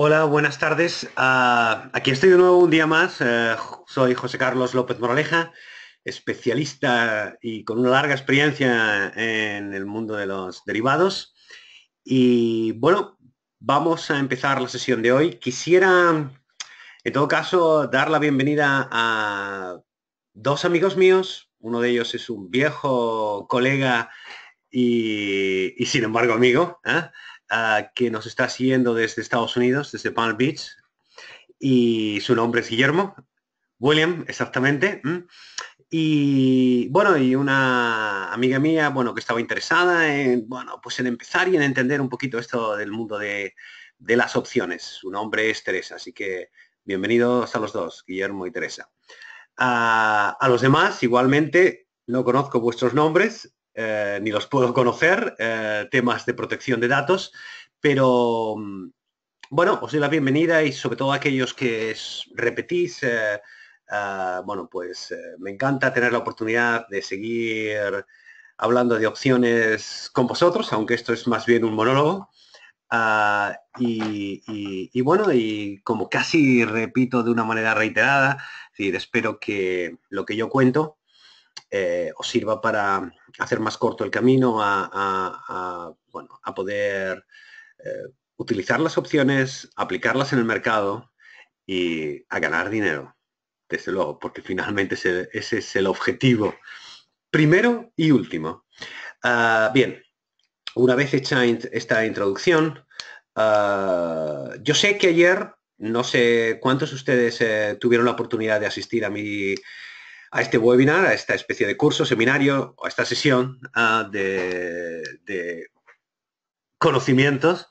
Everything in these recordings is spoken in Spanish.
Hola, buenas tardes. Ah, aquí estoy de nuevo un día más. Eh, soy José Carlos López Moraleja, especialista y con una larga experiencia en el mundo de los derivados. Y bueno, vamos a empezar la sesión de hoy. Quisiera, en todo caso, dar la bienvenida a dos amigos míos. Uno de ellos es un viejo colega y, sin embargo amigo. ¿eh? Que nos está siguiendo desde Estados Unidos, desde Palm Beach, y su nombre es Guillermo, William, exactamente. Y bueno, y una amiga mía, bueno, que estaba interesada en, bueno, pues en empezar y en entender un poquito esto del mundo de, las opciones. Su nombre es Teresa, así que bienvenidos a los dos, Guillermo y Teresa. a los demás, igualmente, no conozco vuestros nombres, eh, ni los puedo conocer, eh, temas de protección de datos, pero mm, bueno, os doy la bienvenida y sobre todo a aquellos que repetís, eh, ah, bueno, pues me encanta tener la oportunidad de seguir hablando de opciones con vosotros, aunque esto es más bien un monólogo. Ah, y, bueno, y como casi repito de una manera reiterada, espero que lo que yo cuento eh, os sirva para hacer más corto el camino a, bueno, a poder eh, utilizar las opciones, aplicarlas en el mercado y a ganar dinero, desde luego, porque finalmente ese, es el objetivo primero y último. Ah, bien, una vez hecha esta introducción, ah, yo sé que ayer, no sé cuántos de ustedes eh, tuvieron la oportunidad de asistir a mi a este webinar, a esta especie de curso, seminario, a esta sesión ah, de, conocimientos,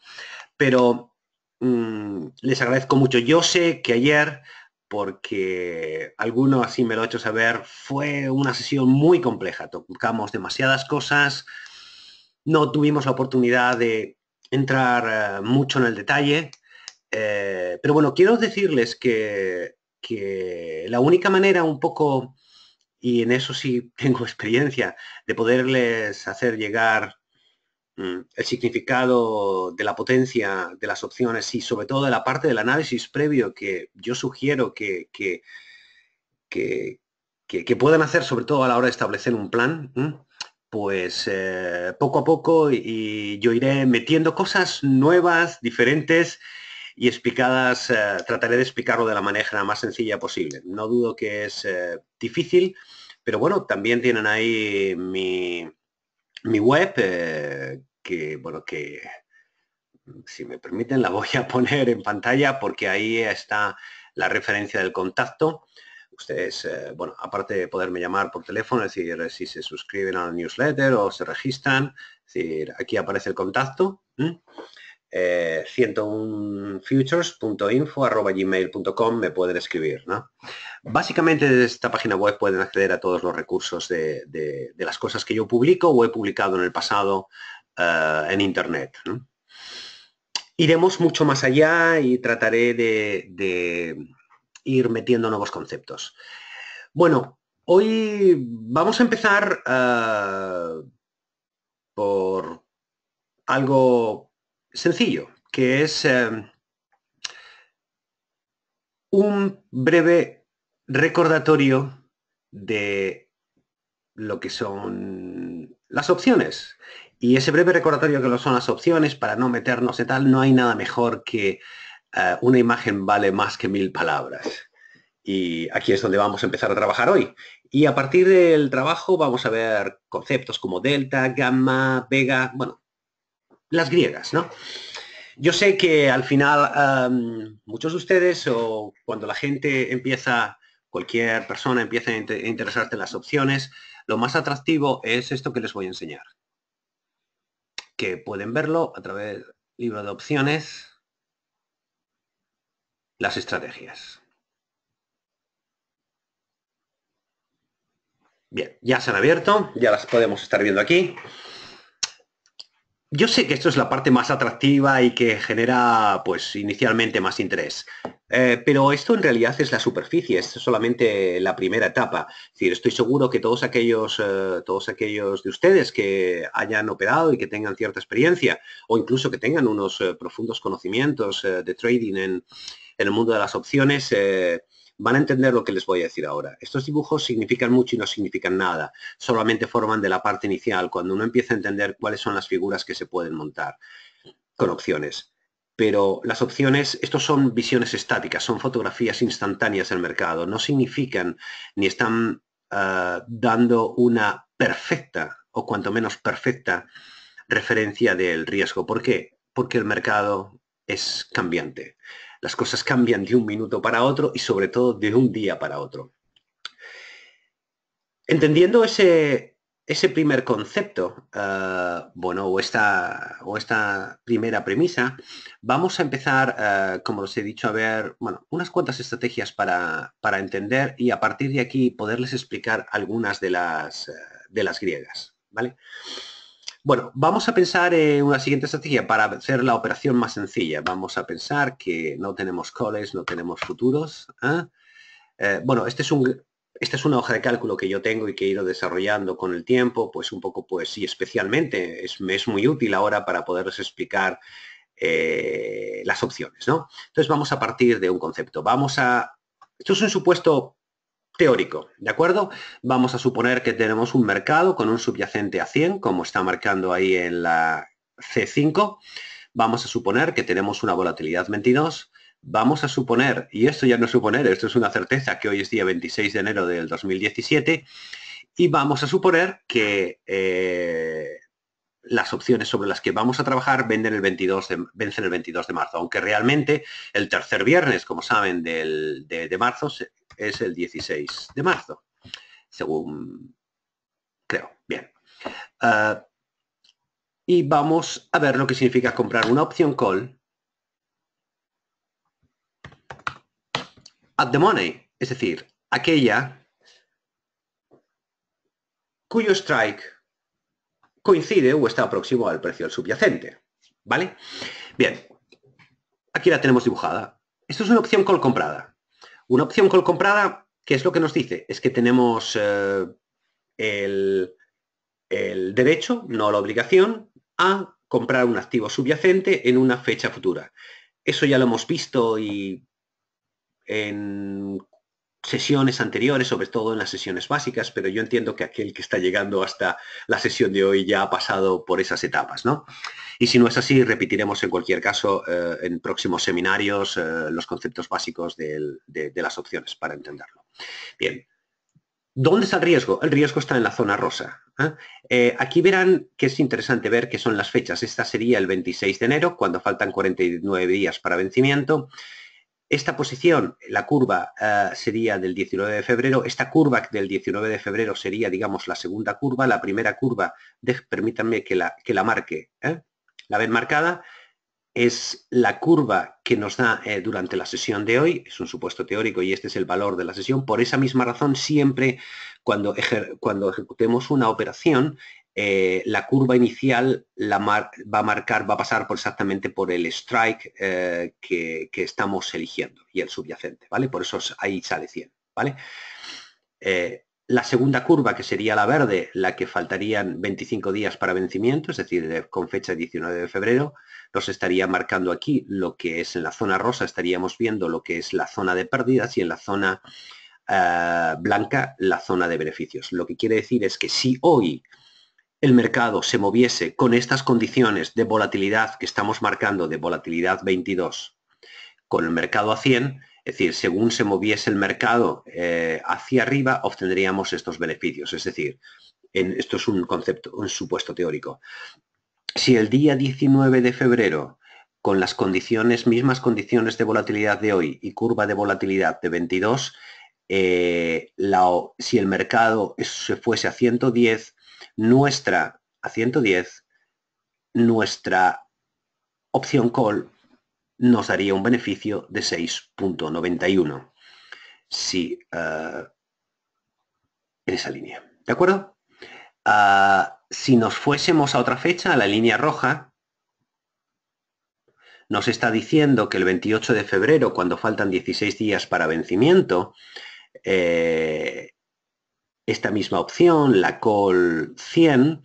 pero mm, les agradezco mucho. Yo sé que ayer, porque alguno así me lo ha hecho saber, fue una sesión muy compleja. Tocamos demasiadas cosas, no tuvimos la oportunidad de entrar eh, mucho en el detalle, eh, pero bueno, quiero decirles que, que la única manera un poco y en eso sí tengo experiencia de poderles hacer llegar mm, el significado de la potencia de las opciones y sobre todo de la parte del análisis previo que yo sugiero que, que, que, puedan hacer sobre todo a la hora de establecer un plan, pues eh, poco a poco y yo iré metiendo cosas nuevas, diferentes y explicadas, eh, trataré de explicarlo de la manera más sencilla posible. No dudo que es eh, difícil, pero bueno, también tienen ahí mi, web, eh, que bueno, que si me permiten la voy a poner en pantalla porque ahí está la referencia del contacto. Ustedes, bueno, aparte de poderme llamar por teléfono, es decir, si se suscriben al newsletter o se registran, aquí aparece el contacto eh, 101futures.info.gmail.com me pueden escribir. ¿no? Básicamente desde esta página web pueden acceder a todos los recursos de, las cosas que yo publico o he publicado en el pasado eh, en Internet. Iremos mucho más allá y trataré de, ir metiendo nuevos conceptos. Bueno, hoy vamos a empezar eh, por algo sencillo, que es em, un breve recordatorio de lo que son las opciones. Y ese breve recordatorio que lo son las opciones, para no meternos en tal, no hay nada mejor que eh, una imagen vale más que mil palabras. Y aquí es donde vamos a empezar a trabajar hoy. Y a partir del trabajo vamos a ver conceptos como delta, gamma, vega, bueno, las griegas, ¿no? Yo sé que al final muchos de ustedes o cuando la gente empieza, cualquier persona empieza a interesarse en las opciones, lo más atractivo es esto que les voy a enseñar. Que pueden verlo a través del libro de opciones, las estrategias. Bien, ya se han abierto, ya las podemos estar viendo aquí. Yo sé que esto es la parte más atractiva y que genera, pues, inicialmente más interés. Eh, pero esto en realidad es la superficie, es solamente la primera etapa. Estoy seguro que todos aquellos, eh, todos aquellos de ustedes que hayan operado y que tengan cierta experiencia o incluso que tengan unos eh, profundos conocimientos de trading en, el mundo de las opciones, van a entender lo que les voy a decir ahora. Estos dibujos significan mucho y no significan nada. Solamente forman de la parte inicial, cuando uno empieza a entender cuáles son las figuras que se pueden montar con opciones pero las opciones, estos son visiones estáticas, son fotografías instantáneas del mercado, no significan ni están ah, dando una perfecta o cuanto menos perfecta referencia del riesgo. ¿Por qué? Porque el mercado es cambiante. Las cosas cambian de un minuto para otro y sobre todo de un día para otro. Entendiendo ese, ese primer concepto, eh, bueno, o esta, o esta primera premisa, vamos a empezar, eh, como os he dicho, a ver, bueno, unas cuantas estrategias para, entender y a partir de aquí poderles explicar algunas de las, eh, de las griegas, ¿vale? Bueno, vamos a pensar en una siguiente estrategia para hacer la operación más sencilla. Vamos a pensar que no tenemos calls, no tenemos futuros. bueno, este es un, esta es una hoja de cálculo que yo tengo y que he ido desarrollando con el tiempo, pues un poco, pues sí, especialmente es, es muy útil ahora para poderles explicar eh, las opciones. Entonces vamos a partir de un concepto. Vamos a... Esto es un supuesto teórico, ¿de acuerdo? Vamos a suponer que tenemos un mercado con un subyacente a 100, como está marcando ahí en la C5. Vamos a suponer que tenemos una volatilidad 22 Vamos a suponer, y esto ya no es suponer, esto es una certeza, que hoy es día 26 de enero del 2017, y vamos a suponer que eh, las opciones sobre las que vamos a trabajar venden el 22 de, vencen el 22 de marzo, aunque realmente el tercer viernes, como saben, de, marzo es el 16 de marzo, según creo. Bien. Ah, y vamos a ver lo que significa comprar una opción call at the money, es decir, aquella cuyo strike coincide o está próximo al precio del subyacente. ¿Vale? Bien, aquí la tenemos dibujada. Esto es una opción call comprada. Una opción call comprada, ¿qué es lo que nos dice? Es que tenemos eh, el, el derecho, no la obligación, a comprar un activo subyacente en una fecha futura. Eso ya lo hemos visto y en sesiones anteriores, sobre todo en las sesiones básicas, pero yo entiendo que aquel que está llegando hasta la sesión de hoy ya ha pasado por esas etapas, ¿no? Y si no es así, repetiremos en cualquier caso eh, en próximos seminarios eh, los conceptos básicos de, las opciones para entenderlo. Bien, ¿dónde está el riesgo? El riesgo está en la zona rosa. ¿eh? aquí verán que es interesante ver que son las fechas. Esta sería el 26 de enero, cuando faltan 49 días para vencimiento. Esta posición, la curva eh, sería del 19 de febrero. Esta curva del 19 de febrero sería, digamos, la segunda curva. La primera curva, permítanme que la, que la marque. ¿eh? La ven marcada. Es la curva que nos da eh, durante la sesión de hoy. Es un supuesto teórico y este es el valor de la sesión. Por esa misma razón, siempre cuando, cuando ejecutemos una operación, eh, la curva inicial va a marcar, va a pasar por exactamente por el strike eh, que, estamos eligiendo y el subyacente, ¿vale? Por eso ahí sale 100, ¿vale? Eh, la segunda curva, que sería la verde, la que faltarían 25 días para vencimiento, es decir, con fecha 19 de febrero, nos estaría marcando aquí lo que es en la zona rosa, estaríamos viendo lo que es la zona de pérdidas y en la zona blanca la zona de beneficios. Lo que quiere decir es que si hoy el mercado se moviese con estas condiciones de volatilidad que estamos marcando, de volatilidad 22, con el mercado a 100, es decir, según se moviese el mercado eh, hacia arriba, obtendríamos estos beneficios. Es decir, en, esto es un concepto, un supuesto teórico. Si el día 19 de febrero, con las condiciones, mismas condiciones de volatilidad de hoy y curva de volatilidad de 22, eh, si el mercado se fuese a 110, nuestra a 110, nuestra opción call nos daría un beneficio de 6.91. Si eh, en esa línea. ¿De acuerdo? Ah, si nos fuésemos a otra fecha, a la línea roja, nos está diciendo que el 28 de febrero, cuando faltan 16 días para vencimiento, eh, esta misma opción, la call 100,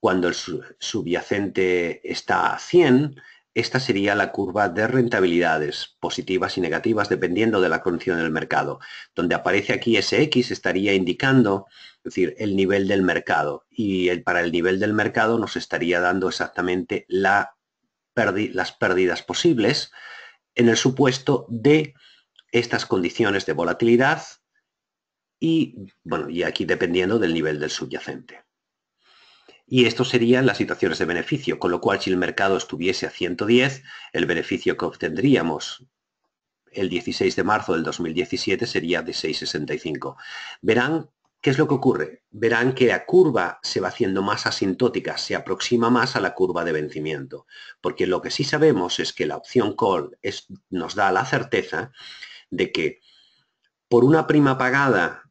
cuando el subyacente está a 100, esta sería la curva de rentabilidades positivas y negativas dependiendo de la condición del mercado. Donde aparece aquí SX estaría indicando, es decir, el nivel del mercado. Y para el nivel del mercado nos estaría dando exactamente las pérdidas posibles en el supuesto de estas condiciones de volatilidad y, bueno, y aquí dependiendo del nivel del subyacente. Y esto serían las situaciones de beneficio, con lo cual si el mercado estuviese a 110, el beneficio que obtendríamos el 16 de marzo del 2017 sería de 6,65. Verán qué es lo que ocurre. Verán que la curva se va haciendo más asintótica, se aproxima más a la curva de vencimiento. Porque lo que sí sabemos es que la opción call nos da la certeza de que por una prima pagada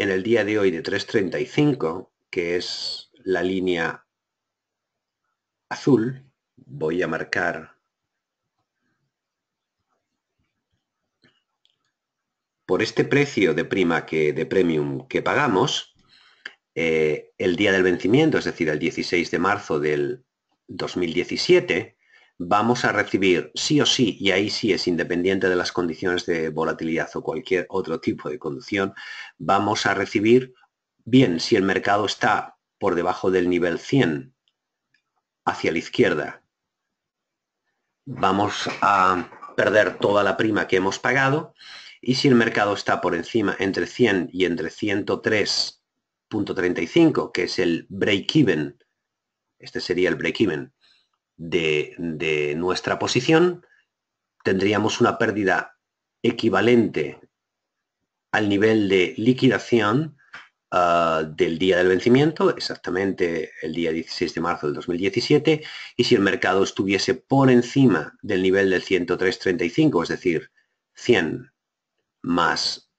en el día de hoy de 3.35, que es la línea azul, voy a marcar por este precio de prima que de premium que pagamos, eh, el día del vencimiento, es decir, el 16 de marzo del 2017, vamos a recibir sí o sí, y ahí sí es independiente de las condiciones de volatilidad o cualquier otro tipo de conducción, vamos a recibir, bien, si el mercado está por debajo del nivel 100 hacia la izquierda, vamos a perder toda la prima que hemos pagado y si el mercado está por encima entre 100 y entre 103.35, que es el break-even, este sería el break-even de, nuestra posición, tendríamos una pérdida equivalente al nivel de liquidación Ah, del día del vencimiento, exactamente el día 16 de marzo del 2017, y si el mercado estuviese por encima del nivel del 103.35, es decir, 100 más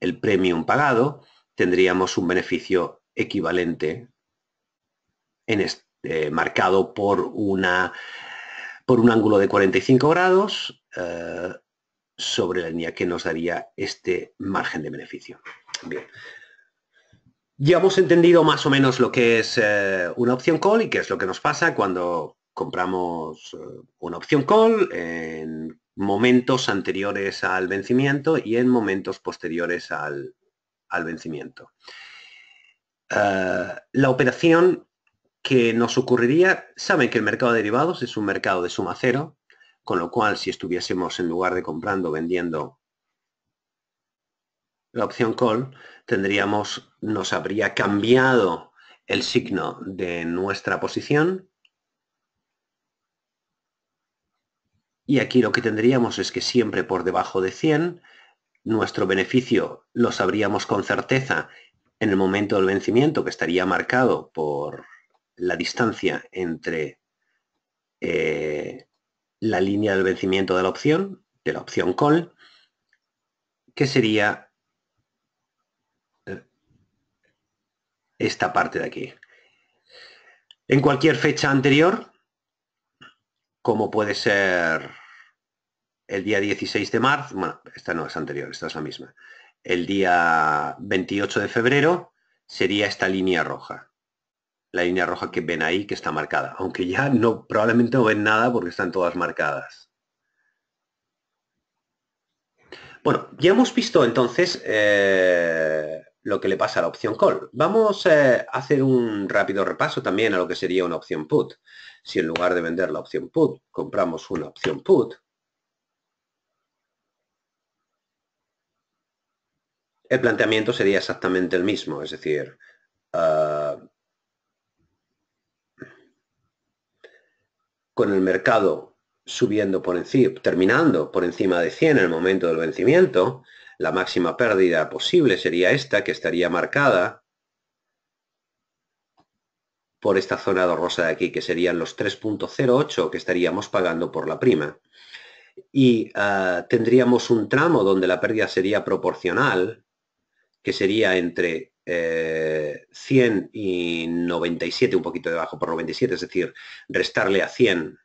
el premium pagado, tendríamos un beneficio equivalente en este, marcado por, una, por un ángulo de 45 grados eh, sobre la línea que nos daría este margen de beneficio. Bien. Ya hemos entendido más o menos lo que es eh, una opción call y qué es lo que nos pasa cuando compramos eh, una opción call en momentos anteriores al vencimiento y en momentos posteriores al, vencimiento. Eh, la operación que nos ocurriría, saben que el mercado de derivados es un mercado de suma cero, con lo cual si estuviésemos en lugar de comprando, vendiendo la opción call, tendríamos, nos habría cambiado el signo de nuestra posición. Y aquí lo que tendríamos es que siempre por debajo de 100, nuestro beneficio lo sabríamos con certeza en el momento del vencimiento, que estaría marcado por la distancia entre eh, la línea del vencimiento de la opción, de la opción call, que sería esta parte de aquí. En cualquier fecha anterior, como puede ser el día 16 de marzo, bueno, esta no es anterior, esta es la misma. El día 28 de febrero sería esta línea roja. La línea roja que ven ahí, que está marcada. Aunque ya no, probablemente no ven nada porque están todas marcadas. Bueno, ya hemos visto entonces eh, lo que le pasa a la opción call. Vamos eh, a hacer un rápido repaso también a lo que sería una opción put. Si en lugar de vender la opción put, compramos una opción put, el planteamiento sería exactamente el mismo, es decir, ah, con el mercado subiendo por encima, terminando por encima de 100 en el momento del vencimiento, la máxima pérdida posible sería esta, que estaría marcada por esta zona rosa de aquí, que serían los 3.08 que estaríamos pagando por la prima. Y ah, tendríamos un tramo donde la pérdida sería proporcional, que sería entre 100 eh, y 97, un poquito debajo por 97, es decir, restarle a 100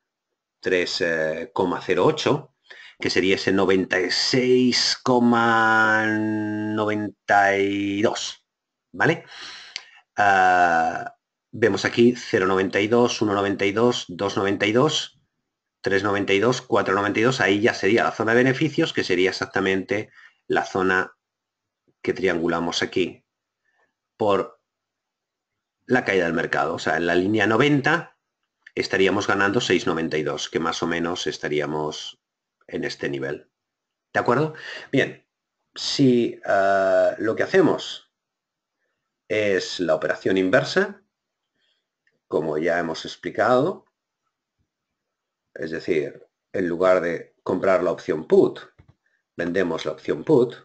3,08, que sería ese 96,92, ¿vale? Ah, vemos aquí 0,92, 1,92, 2,92, 3,92, 4,92, ahí ya sería la zona de beneficios, que sería exactamente la zona que triangulamos aquí por la caída del mercado. O sea, en la línea 90 estaríamos ganando 6,92, que más o menos estaríamos en este nivel. ¿De acuerdo? Bien, si ah, lo que hacemos es la operación inversa, como ya hemos explicado, es decir, en lugar de comprar la opción put, vendemos la opción put,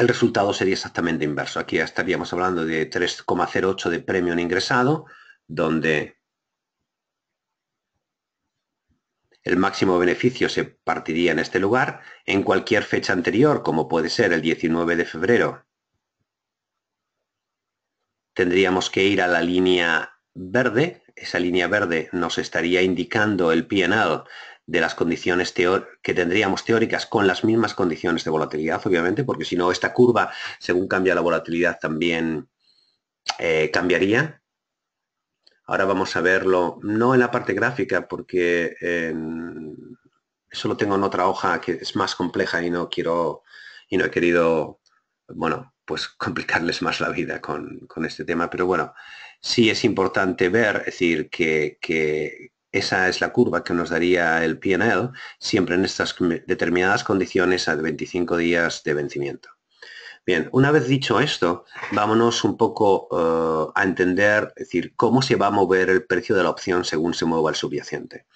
el resultado sería exactamente inverso. Aquí estaríamos hablando de 3,08 de premio en ingresado, donde el máximo beneficio se partiría en este lugar en cualquier fecha anterior, como puede ser el 19 de febrero. Tendríamos que ir a la línea verde. Esa línea verde nos estaría indicando el P&L de las condiciones que tendríamos teóricas con las mismas condiciones de volatilidad, obviamente, porque si no, esta curva, según cambia la volatilidad, también eh, cambiaría. Ahora vamos a verlo, no en la parte gráfica, porque eso lo tengo en otra hoja que es más compleja y no quiero y no he querido, bueno, pues complicarles más la vida con, este tema. Pero bueno, sí es importante ver, es decir, que, que esa es la curva que nos daría el PNL, siempre en estas determinadas condiciones a 25 días de vencimiento. Bien, una vez dicho esto, vámonos un poco eh, a entender, es decir, cómo se va a mover el precio de la opción según se mueva el subyacente.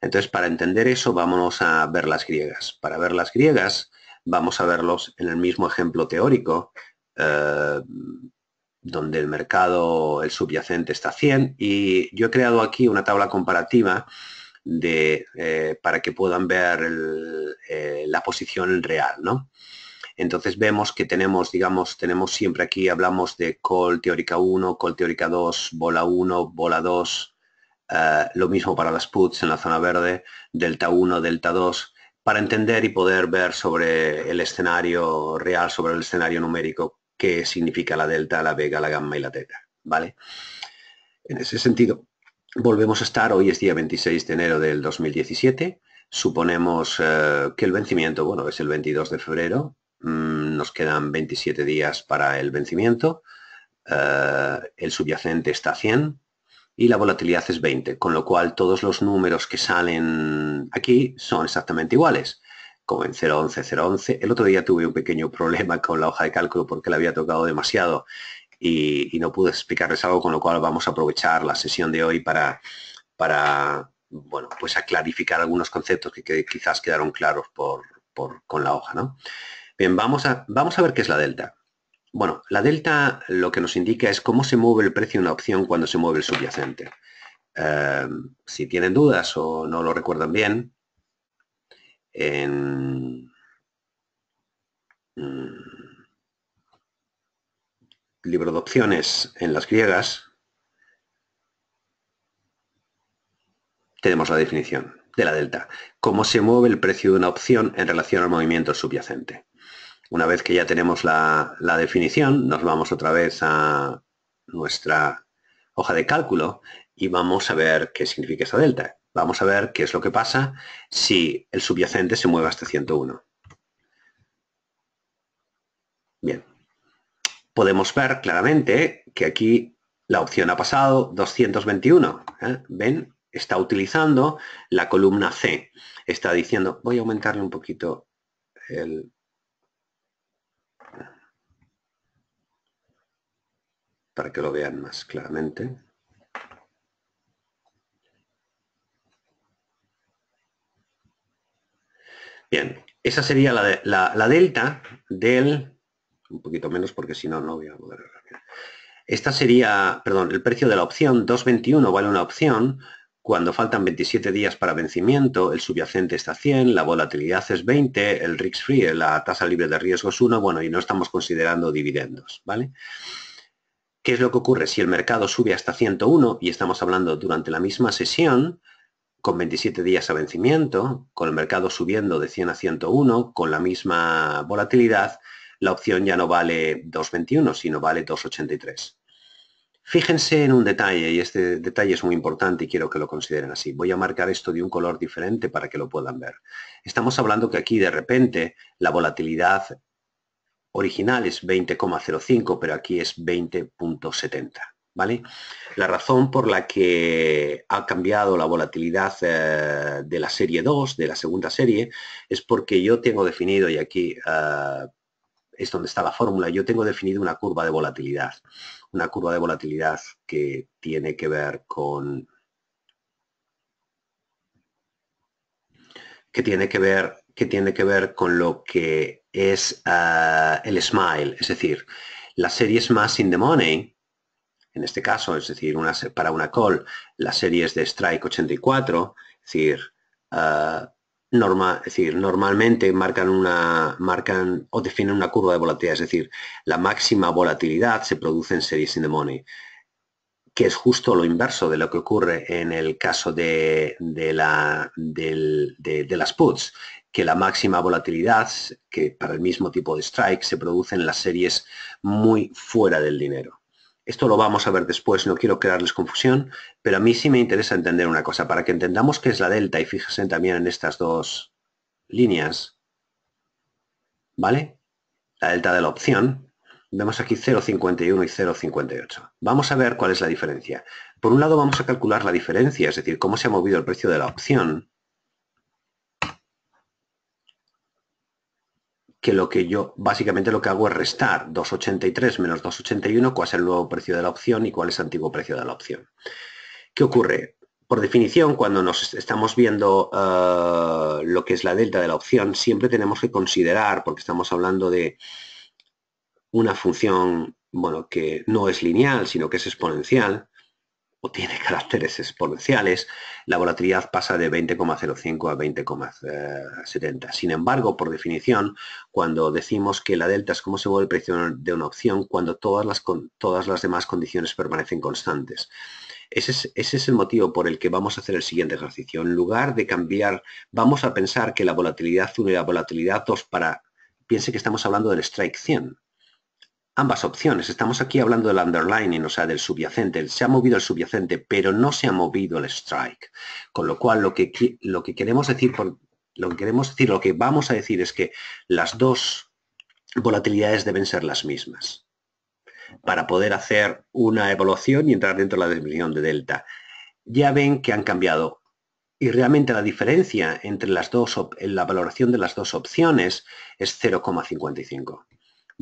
Entonces, para entender eso, vámonos a ver las griegas. Para ver las griegas, vamos a verlos en el mismo ejemplo teórico, eh, donde el mercado, el subyacente está 100 y yo he creado aquí una tabla comparativa de, eh, para que puedan ver eh, la posición real, ¿no? Entonces vemos que tenemos, digamos, tenemos siempre aquí, hablamos de call teórica 1, call teórica 2, bola 1, bola 2, eh, lo mismo para las puts en la zona verde, delta 1, delta 2, para entender y poder ver sobre el escenario real, sobre el escenario numérico, qué significa la delta, la vega, la gamma y la teta, ¿vale? En ese sentido, volvemos a estar, hoy es día 26 de enero del 2017, suponemos eh, que el vencimiento, bueno, es el 22 de febrero, mm, nos quedan 27 días para el vencimiento, eh, el subyacente está a 100 y la volatilidad es 20, con lo cual todos los números que salen aquí son exactamente iguales como en 011, 011. El otro día tuve un pequeño problema con la hoja de cálculo porque la había tocado demasiado y, no pude explicarles algo, con lo cual vamos a aprovechar la sesión de hoy para, bueno, pues a clarificar algunos conceptos que, quizás quedaron claros por, con la hoja, ¿no? Bien, vamos a, vamos a ver qué es la delta. Bueno, la delta lo que nos indica es cómo se mueve el precio de una opción cuando se mueve el subyacente. Eh, si tienen dudas o no lo recuerdan bien, en mm, libro de opciones en las griegas, tenemos la definición de la delta. Cómo se mueve el precio de una opción en relación al movimiento subyacente. Una vez que ya tenemos la, la definición, nos vamos otra vez a nuestra hoja de cálculo y vamos a ver qué significa esa delta. Vamos a ver qué es lo que pasa si el subyacente se mueve hasta 101. Bien. Podemos ver claramente que aquí la opción ha pasado 221. ¿eh? ¿Ven? Está utilizando la columna C. Está diciendo, voy a aumentarle un poquito el... para que lo vean más claramente. Bien, esa sería la, delta del... Un poquito menos porque si no, no voy a poder... Esta sería, perdón, el precio de la opción 2.21 vale una opción. Cuando faltan 27 días para vencimiento, el subyacente está 100, la volatilidad es 20, el risk free, la tasa libre de riesgo es 1, bueno, y no estamos considerando dividendos, ¿vale? ¿Qué es lo que ocurre si el mercado sube hasta 101 y estamos hablando durante la misma sesión, con 27 días a vencimiento, con el mercado subiendo de 100 a 101, con la misma volatilidad, la opción ya no vale 2.21, sino vale 2.83. Fíjense en un detalle, y este detalle es muy importante y quiero que lo consideren así. Voy a marcar esto de un color diferente para que lo puedan ver. Estamos hablando que aquí de repente la volatilidad original es 20,05, pero aquí es 20.70. La razón por la que ha cambiado la volatilidad eh, de la serie 2, de la segunda serie, es porque yo tengo definido, y aquí eh, es donde está la fórmula, yo tengo definido una curva de volatilidad. Una curva de volatilidad que tiene que ver con... que tiene que ver, que tiene que ver con lo que es ah, el smile, es decir, las series más in the money, en este caso, es decir, para una call, las series de strike 84, es decir, ah, normal, es decir, normalmente marcan una, marcan o definen una curva de volatilidad, es decir, la máxima volatilidad se produce en series in the money, que es justo lo inverso de lo que ocurre en el caso de, de, las puts, que la máxima volatilidad, que para el mismo tipo de strike, se produce en las series muy fuera del dinero. Esto lo vamos a ver después, no quiero crearles confusión, pero a mí sí me interesa entender una cosa. Para que entendamos qué es la delta, y fíjense también en estas dos líneas, ¿vale? La delta de la opción, vemos aquí 0,51 y 0,58. Vamos a ver cuál es la diferencia. Por un lado vamos a calcular la diferencia, es decir, cómo se ha movido el precio de la opción, que lo que yo básicamente lo que hago es restar 2,83 menos 2,81, cuál es el nuevo precio de la opción y cuál es el antiguo precio de la opción. ¿Qué ocurre? Por definición, cuando nos estamos viendo eh, lo que es la delta de la opción, siempre tenemos que considerar, porque estamos hablando de una función bueno, que no es lineal, sino que es exponencial, o tiene caracteres exponenciales, la volatilidad pasa de 20,05 a 20,70. Sin embargo, por definición, cuando decimos que la delta es como se vuelve el precio de una opción, cuando todas las, todas las demás condiciones permanecen constantes. Ese es, ese es, el motivo por el que vamos a hacer el siguiente ejercicio. En lugar de cambiar, vamos a pensar que la volatilidad 1 y la volatilidad 2 para... Piense que estamos hablando del strike 100 ambas opciones. Estamos aquí hablando del underlining, o sea, del subyacente. Se ha movido el subyacente, pero no se ha movido el strike. Con lo cual, lo que, lo que queremos decir, por, lo que queremos decir, lo que vamos a decir es que las dos volatilidades deben ser las mismas para poder hacer una evaluación y entrar dentro de la definición de delta. Ya ven que han cambiado y realmente la diferencia entre las dos, en la valoración de las dos opciones es 0,55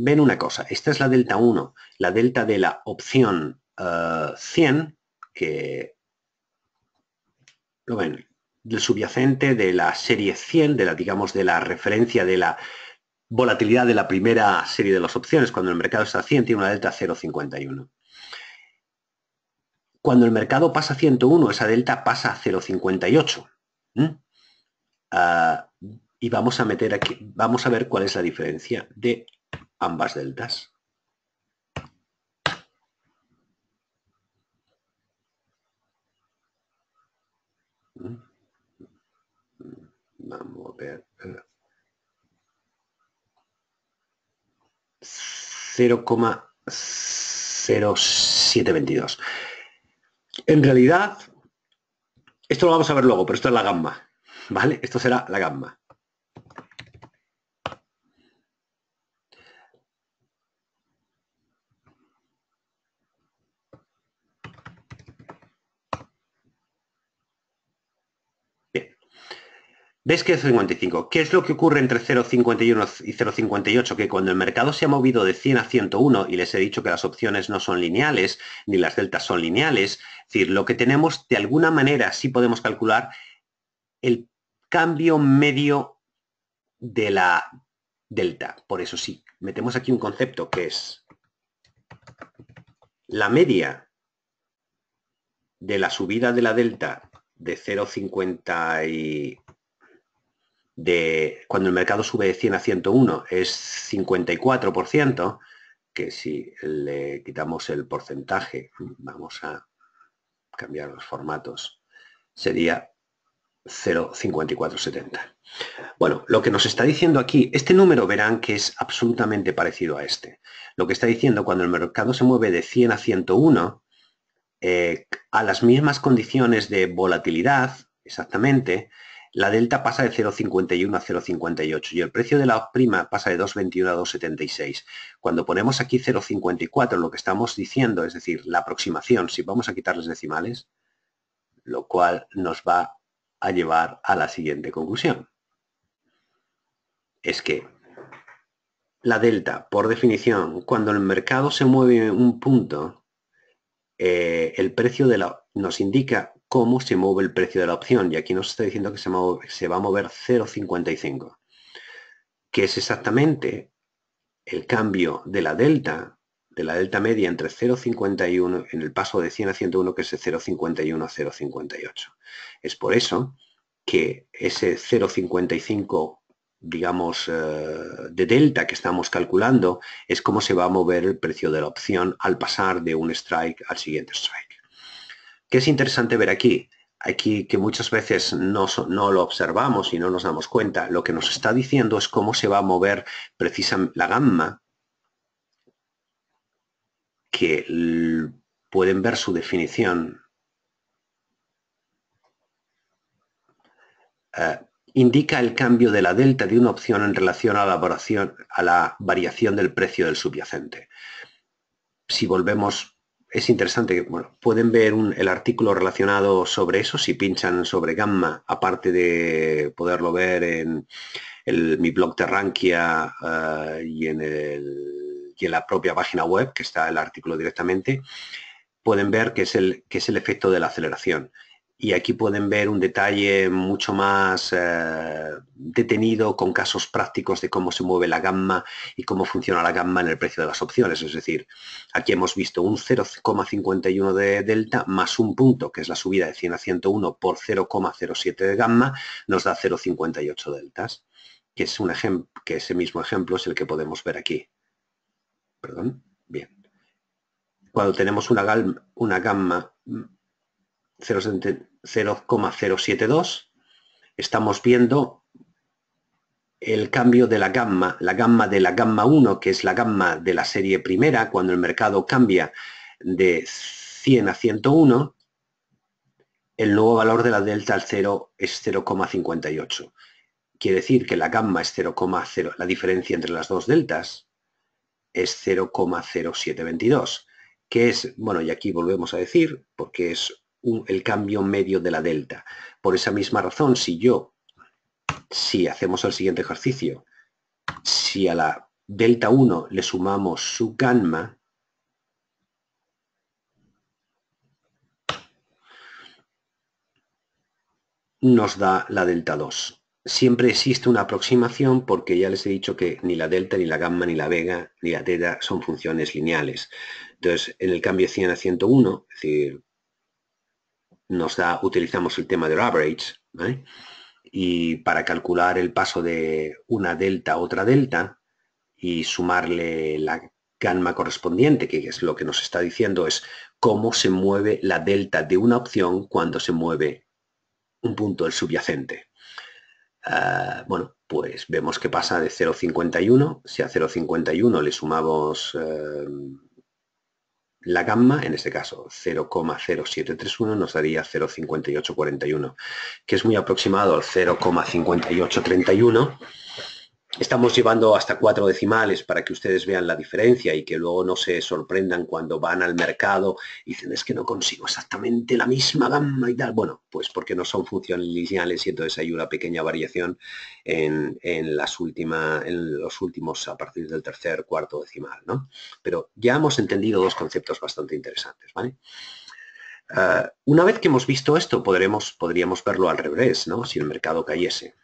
ven una cosa, esta es la delta 1, la delta de la opción 100, eh, que lo ven, del subyacente de la serie 100, de la, digamos, de la referencia de la volatilidad de la primera serie de las opciones, cuando el mercado está a 100, tiene una delta 0,51. Cuando el mercado pasa a 101, esa delta pasa a 0,58. Ah, y vamos a meter aquí, vamos a ver cuál es la diferencia de ambas deltas. Vamos a ver. 0,0722. En realidad, esto lo vamos a ver luego, pero esto es la gamma. ¿Vale? Esto será la gamma. ¿Ves que es 55? ¿Qué es lo que ocurre entre 0,51 y 0,58? Que cuando el mercado se ha movido de 100 a 101, y les he dicho que las opciones no son lineales, ni las deltas son lineales, es decir, lo que tenemos de alguna manera sí podemos calcular el cambio medio de la delta. Por eso sí, metemos aquí un concepto que es la media de la subida de la delta de 0,50 y de cuando el mercado sube de 100 a 101 es 54%, que si le quitamos el porcentaje, vamos a cambiar los formatos, sería 0,5470. Bueno, lo que nos está diciendo aquí, este número verán que es absolutamente parecido a este. Lo que está diciendo cuando el mercado se mueve de 100 a 101, eh, a las mismas condiciones de volatilidad, exactamente, la delta pasa de 0,51 a 0,58 y el precio de la prima pasa de 2,21 a 2,76. Cuando ponemos aquí 0,54, lo que estamos diciendo, es decir, la aproximación, si vamos a quitarles decimales, lo cual nos va a llevar a la siguiente conclusión. Es que la delta, por definición, cuando el mercado se mueve un punto, eh, el precio de la, nos indica cómo se mueve el precio de la opción. Y aquí nos está diciendo que se, va a mover 0,55, que es exactamente el cambio de la delta, de la delta media entre 0,51 en el paso de 100 a 101, que es 0,51 a 0,58. Es por eso que ese 0,55 digamos, eh, de delta que estamos calculando es cómo se va a mover el precio de la opción al pasar de un strike al siguiente strike. ¿Qué es interesante ver aquí? Aquí que muchas veces no, no, lo observamos y no nos damos cuenta, lo que nos está diciendo es cómo se va a mover precisamente la gamma que pueden ver su definición eh, indica el cambio de la delta de una opción en relación a la, variación, a la variación del precio del subyacente. Si volvemos, es interesante, bueno, pueden ver el artículo relacionado sobre eso si pinchan sobre gamma, aparte de poderlo ver en mi blog Terranquia uh, y, en la propia página web, que está el artículo directamente, pueden ver que que es el efecto de la aceleración y aquí pueden ver un detalle mucho más eh, detenido con casos prácticos de cómo se mueve la gamma y cómo funciona la gamma en el precio de las opciones. Es decir, aquí hemos visto un 0,51 de delta más un punto, que es la subida de 100 a 101 por 0,07 de gamma, nos da 0,58 deltas, que es un ejemplo, que ese mismo ejemplo es el que podemos ver aquí. Perdón, bien. Cuando tenemos una, una gamma 0,072, estamos viendo el cambio de la gamma, la gamma de la gamma 1, que es la gamma de la serie primera, cuando el mercado cambia de 100 a 101, el nuevo valor de la delta al 0 es 0,58. Quiere decir que la gamma es 0,0, la diferencia entre las dos deltas es 0,0722, que es, bueno, y aquí volvemos a decir, porque es el cambio medio de la delta. Por esa misma razón, si yo, si hacemos el siguiente ejercicio, si a la delta 1 le sumamos su gamma, nos da la delta 2. Siempre existe una aproximación porque ya les he dicho que ni la delta, ni la gamma, ni la vega, ni la teta son funciones lineales. Entonces, en el cambio 100 a 101, es decir, nos da, utilizamos el tema del average, y para calcular el paso de una delta a otra delta y sumarle la gamma correspondiente, que es lo que nos está diciendo, es cómo se mueve la delta de una opción cuando se mueve un punto del subyacente. Ah, bueno, pues vemos que pasa de 0,51, si a 0,51 le sumamos eh, la gamma, en este caso 0,0731, nos daría 0,5841, que es muy aproximado al 0,5831 Estamos llevando hasta cuatro decimales para que ustedes vean la diferencia y que luego no se sorprendan cuando van al mercado y dicen es que no consigo exactamente la misma gama y tal. Bueno, pues porque no son funciones lineales y entonces hay una pequeña variación en, las en los últimos a partir del tercer, cuarto decimal, ¿no? Pero ya hemos entendido dos conceptos bastante interesantes, ¿vale? Eh, una vez que hemos visto esto, podremos, podríamos verlo al revés, ¿no? Si el mercado cayese.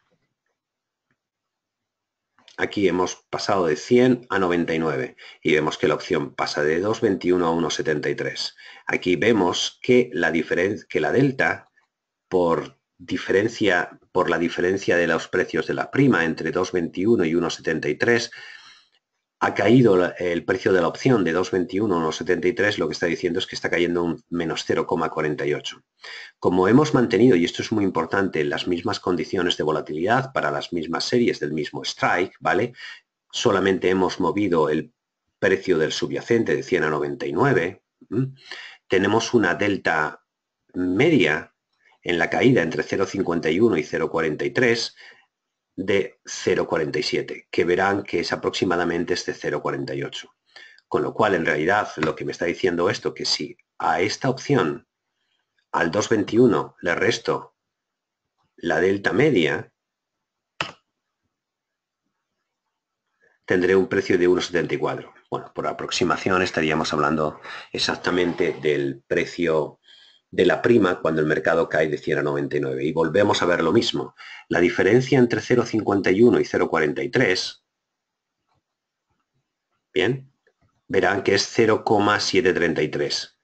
Aquí hemos pasado de 100 a 99 y vemos que la opción pasa de 2,21 a 1,73. Aquí vemos que la, delta por, diferencia, por la diferencia de los precios de la prima entre 2,21 y 1,73 ha caído el precio de la opción de 2.21 a 1.73, lo que está diciendo es que está cayendo un menos 0,48. Como hemos mantenido, y esto es muy importante, las mismas condiciones de volatilidad para las mismas series del mismo strike, ¿vale? Solamente hemos movido el precio del subyacente de 100 a 99. Tenemos una delta media en la caída entre 0,51 y 0,43 de 0,47, que verán que es aproximadamente este 0,48. Con lo cual, en realidad, lo que me está diciendo esto, que si a esta opción, al 2,21, le resto la delta media, tendré un precio de 1,74. Bueno, por aproximación estaríamos hablando exactamente del precio de la prima cuando el mercado cae de 100 a 99. Y volvemos a ver lo mismo. La diferencia entre 0,51 y 0,43, bien, verán que es 0,733,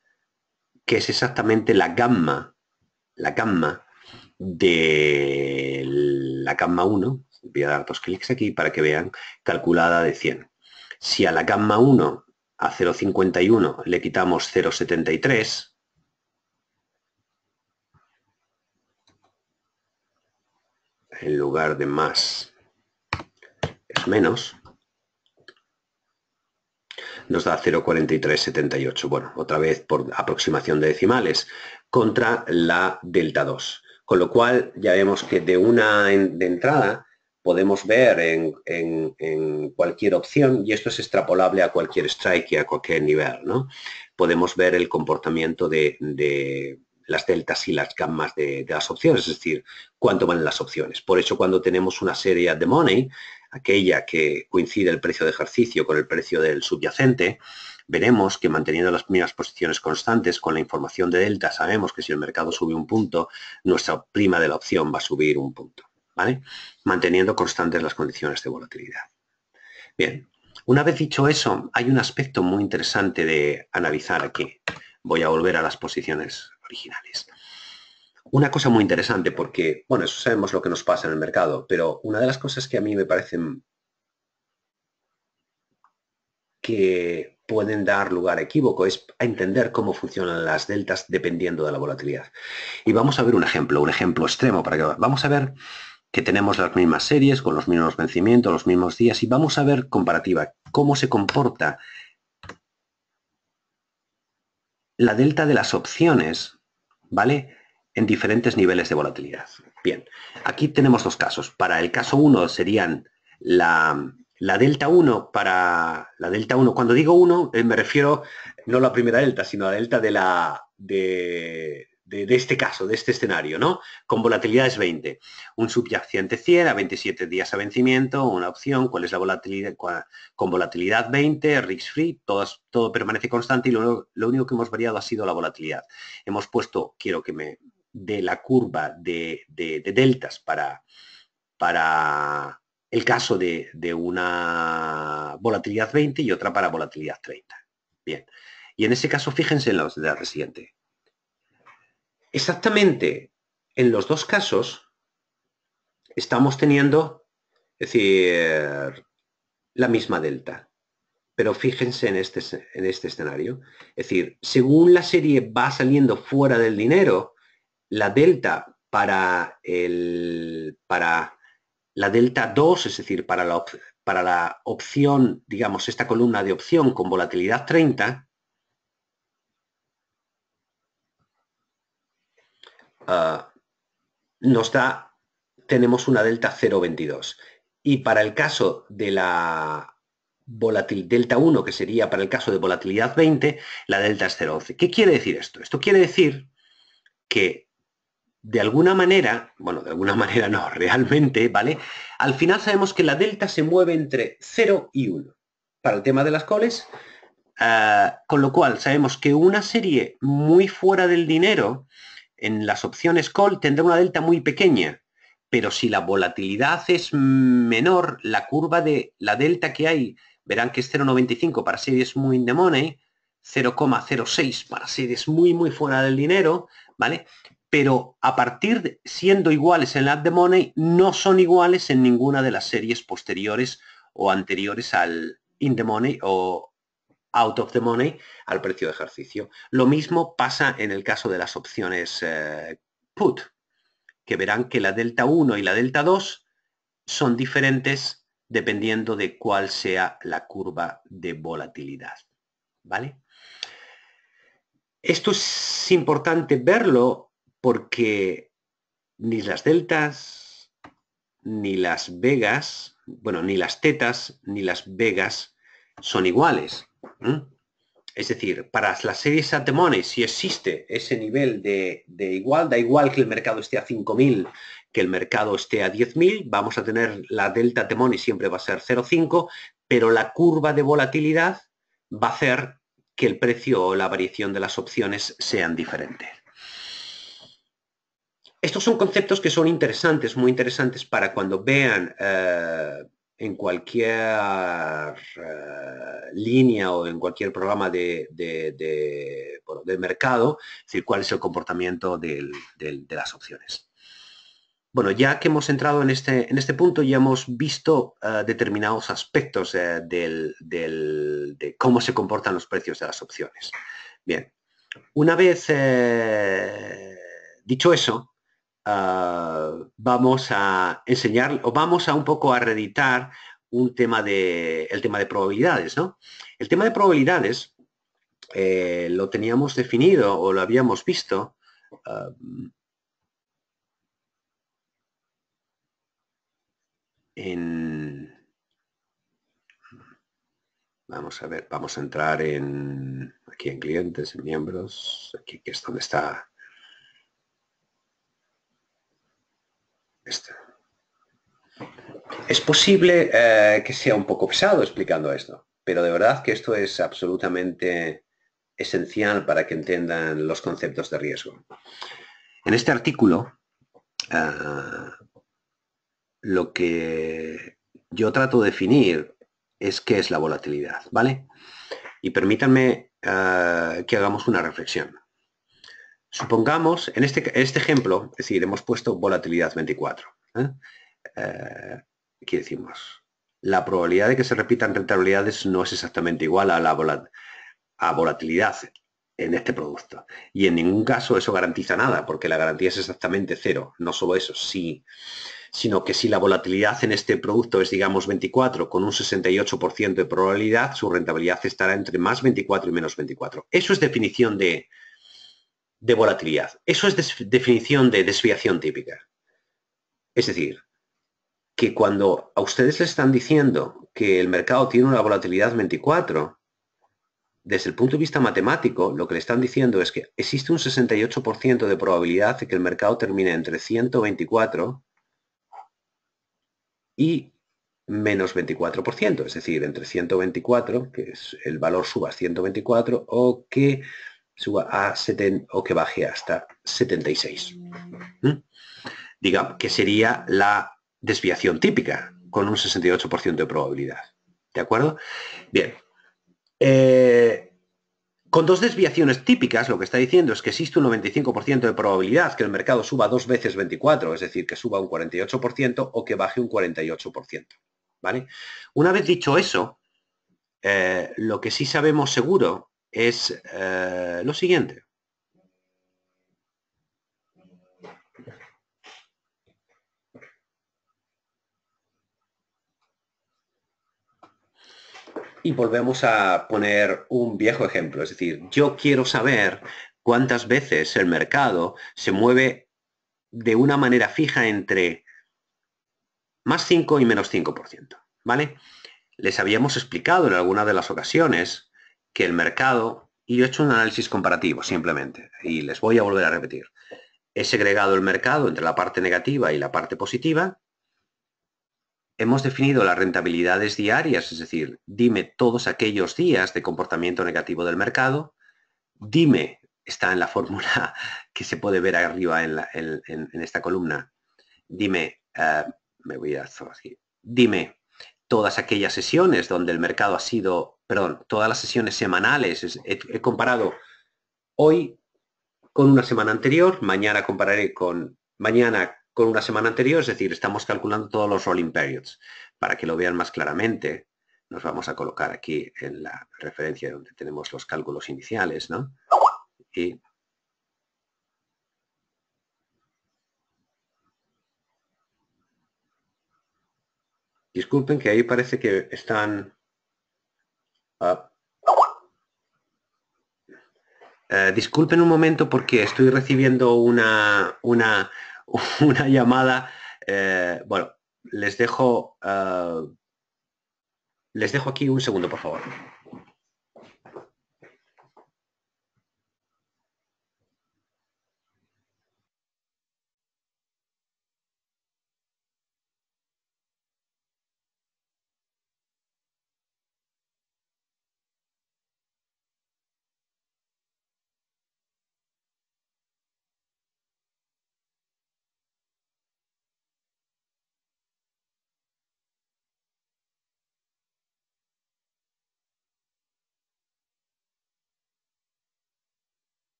que es exactamente la gamma, la gamma de la gamma 1, voy a dar dos clics aquí para que vean, calculada de 100. Si a la gamma 1 a 0,51 le quitamos 0,73, en lugar de más es menos, nos da 0,4378. Bueno, otra vez por aproximación de decimales, contra la delta 2. Con lo cual ya vemos que de una de entrada podemos ver en, cualquier opción, y esto es extrapolable a cualquier strike y a cualquier nivel, ¿no? Podemos ver el comportamiento de las deltas y las gammas de, las opciones, es decir, cuánto valen las opciones. Por eso cuando tenemos una serie de money, aquella que coincide el precio de ejercicio con el precio del subyacente, veremos que manteniendo las mismas posiciones constantes con la información de delta, sabemos que si el mercado sube un punto, nuestra prima de la opción va a subir un punto, ¿vale? Manteniendo constantes las condiciones de volatilidad. Bien, una vez dicho eso, hay un aspecto muy interesante de analizar aquí. Voy a volver a las posiciones Una cosa muy interesante porque, bueno, eso sabemos lo que nos pasa en el mercado, pero una de las cosas que a mí me parecen que pueden dar lugar a equívoco es a entender cómo funcionan las deltas dependiendo de la volatilidad. Y vamos a ver un ejemplo, un ejemplo extremo para que vamos a ver que tenemos las mismas series con los mismos vencimientos, los mismos días y vamos a ver comparativa cómo se comporta la delta de las opciones ¿vale? En diferentes niveles de volatilidad. Bien, aquí tenemos dos casos. Para el caso 1 serían la, delta 1 para la delta 1. Cuando digo 1 eh, me refiero no a la primera delta, sino a la delta de la de, de, este caso, de este escenario, ¿no? Con volatilidades 20. Un subyacente 100 a 27 días a vencimiento, una opción, cuál es la volatilidad, con volatilidad 20, risk free, todo, permanece constante y lo, único que hemos variado ha sido la volatilidad. Hemos puesto, quiero que me dé la curva de, deltas para, para el caso de, de, una volatilidad 20 y otra para volatilidad 30. Bien. Y en ese caso, fíjense en de la siguiente. Exactamente, en los dos casos estamos teniendo, es decir, la misma delta. Pero fíjense en este, en este escenario. Es decir, según la serie va saliendo fuera del dinero, la delta para, el, para la delta 2, es decir, para la, para la opción, digamos, esta columna de opción con volatilidad 30, Ah, nos da, tenemos una delta 0,22. Y para el caso de la volatilidad delta 1, que sería para el caso de volatilidad 20, la delta es 0,11. ¿Qué quiere decir esto? Esto quiere decir que de alguna manera, bueno, de alguna manera no, realmente, ¿vale? Al final sabemos que la delta se mueve entre 0 y 1. Para el tema de las coles, ah, con lo cual sabemos que una serie muy fuera del dinero en las opciones call tendrá una delta muy pequeña, pero si la volatilidad es menor, la curva de la delta que hay, verán que es 0,95 para series muy in the money, 0,06 para series muy, muy fuera del dinero, ¿vale? Pero a partir de, siendo iguales en la the money, no son iguales en ninguna de las series posteriores o anteriores al, in the money o out of the money al precio de ejercicio. Lo mismo pasa en el caso de las opciones eh, put, que verán que la delta 1 y la delta 2 son diferentes dependiendo de cuál sea la curva de volatilidad. ¿Vale? Esto es importante verlo porque ni las deltas, ni las vegas, bueno, ni las tetas, ni las vegas son iguales. Es decir, para las series at the money, si existe ese nivel de, igual, da igual que el mercado esté a 5.000, que el mercado esté a 10.000, vamos a tener la delta money siempre va a ser 0,5, pero la curva de volatilidad va a hacer que el precio o la variación de las opciones sean diferentes. Estos son conceptos que son interesantes, muy interesantes para cuando vean eh, en cualquier eh, línea o en cualquier programa de, mercado, es decir, cuál es el comportamiento de las opciones. Bueno, ya que hemos entrado en este, en este punto, ya hemos visto eh, determinados aspectos eh, de cómo se comportan los precios de las opciones. Bien, una vez dicho eso, Ah, vamos a enseñar o vamos a un poco a reeditar un tema de, el tema de probabilidades. ¿no? El tema de probabilidades eh, lo teníamos definido o lo habíamos visto ah, en... Vamos a ver, vamos a entrar en aquí en clientes, en miembros, aquí que es donde está Es posible eh, que sea un poco pesado explicando esto, pero de verdad que esto es absolutamente esencial para que entiendan los conceptos de riesgo. En este artículo, eh, lo que yo trato de definir es qué es la volatilidad, ¿vale? Y permítanme eh, que hagamos una reflexión. Supongamos, en este, este ejemplo, es decir, hemos puesto volatilidad 24. ¿eh? Eh, aquí decimos, la probabilidad de que se repitan rentabilidades no es exactamente igual a la a volatilidad en este producto. Y en ningún caso eso garantiza nada, porque la garantía es exactamente cero. No solo eso, sí, sino que si la volatilidad en este producto es, digamos, 24 con un 68% de probabilidad, su rentabilidad estará entre más 24 y menos 24. Eso es definición de, de volatilidad. Eso es definición de desviación típica. Es decir, que cuando a ustedes les están diciendo que el mercado tiene una volatilidad 24, desde el punto de vista matemático, lo que le están diciendo es que existe un 68% de probabilidad de que el mercado termine entre 124 y menos 24%, es decir, entre 124, que es el valor suba a 124, o que suba a 70 o que baje hasta 76. ¿Mm? Digamos que sería la desviación típica con un 68% de probabilidad. ¿De acuerdo? Bien. Eh, con dos desviaciones típicas, lo que está diciendo es que existe un 95% de probabilidad que el mercado suba dos veces 24, es decir, que suba un 48% o que baje un 48%. ¿Vale? Una vez dicho eso, eh, lo que sí sabemos seguro es eh, lo siguiente. Y volvemos a poner un viejo ejemplo, es decir, yo quiero saber cuántas veces el mercado se mueve de una manera fija entre más 5 y menos 5%, ¿vale? Les habíamos explicado en alguna de las ocasiones que el mercado, y yo he hecho un análisis comparativo simplemente, y les voy a volver a repetir, he segregado el mercado entre la parte negativa y la parte positiva, hemos definido las rentabilidades diarias, es decir, dime todos aquellos días de comportamiento negativo del mercado, dime, está en la fórmula que se puede ver arriba en, esta columna, dime, eh, me voy a hacer así, dime todas aquellas sesiones donde el mercado ha sido perdón, todas las sesiones semanales. He, comparado hoy con una semana anterior, mañana compararé con mañana con una semana anterior, es decir, estamos calculando todos los rolling periods para que lo vean más claramente. nos vamos a colocar aquí en la referencia donde tenemos los cálculos iniciales, ¿no? Y Disculpen que ahí parece que están... Ah. Eh, disculpen un momento porque estoy recibiendo una, una, una llamada. Eh, bueno, les dejo... Ah, les dejo aquí un segundo, por favor.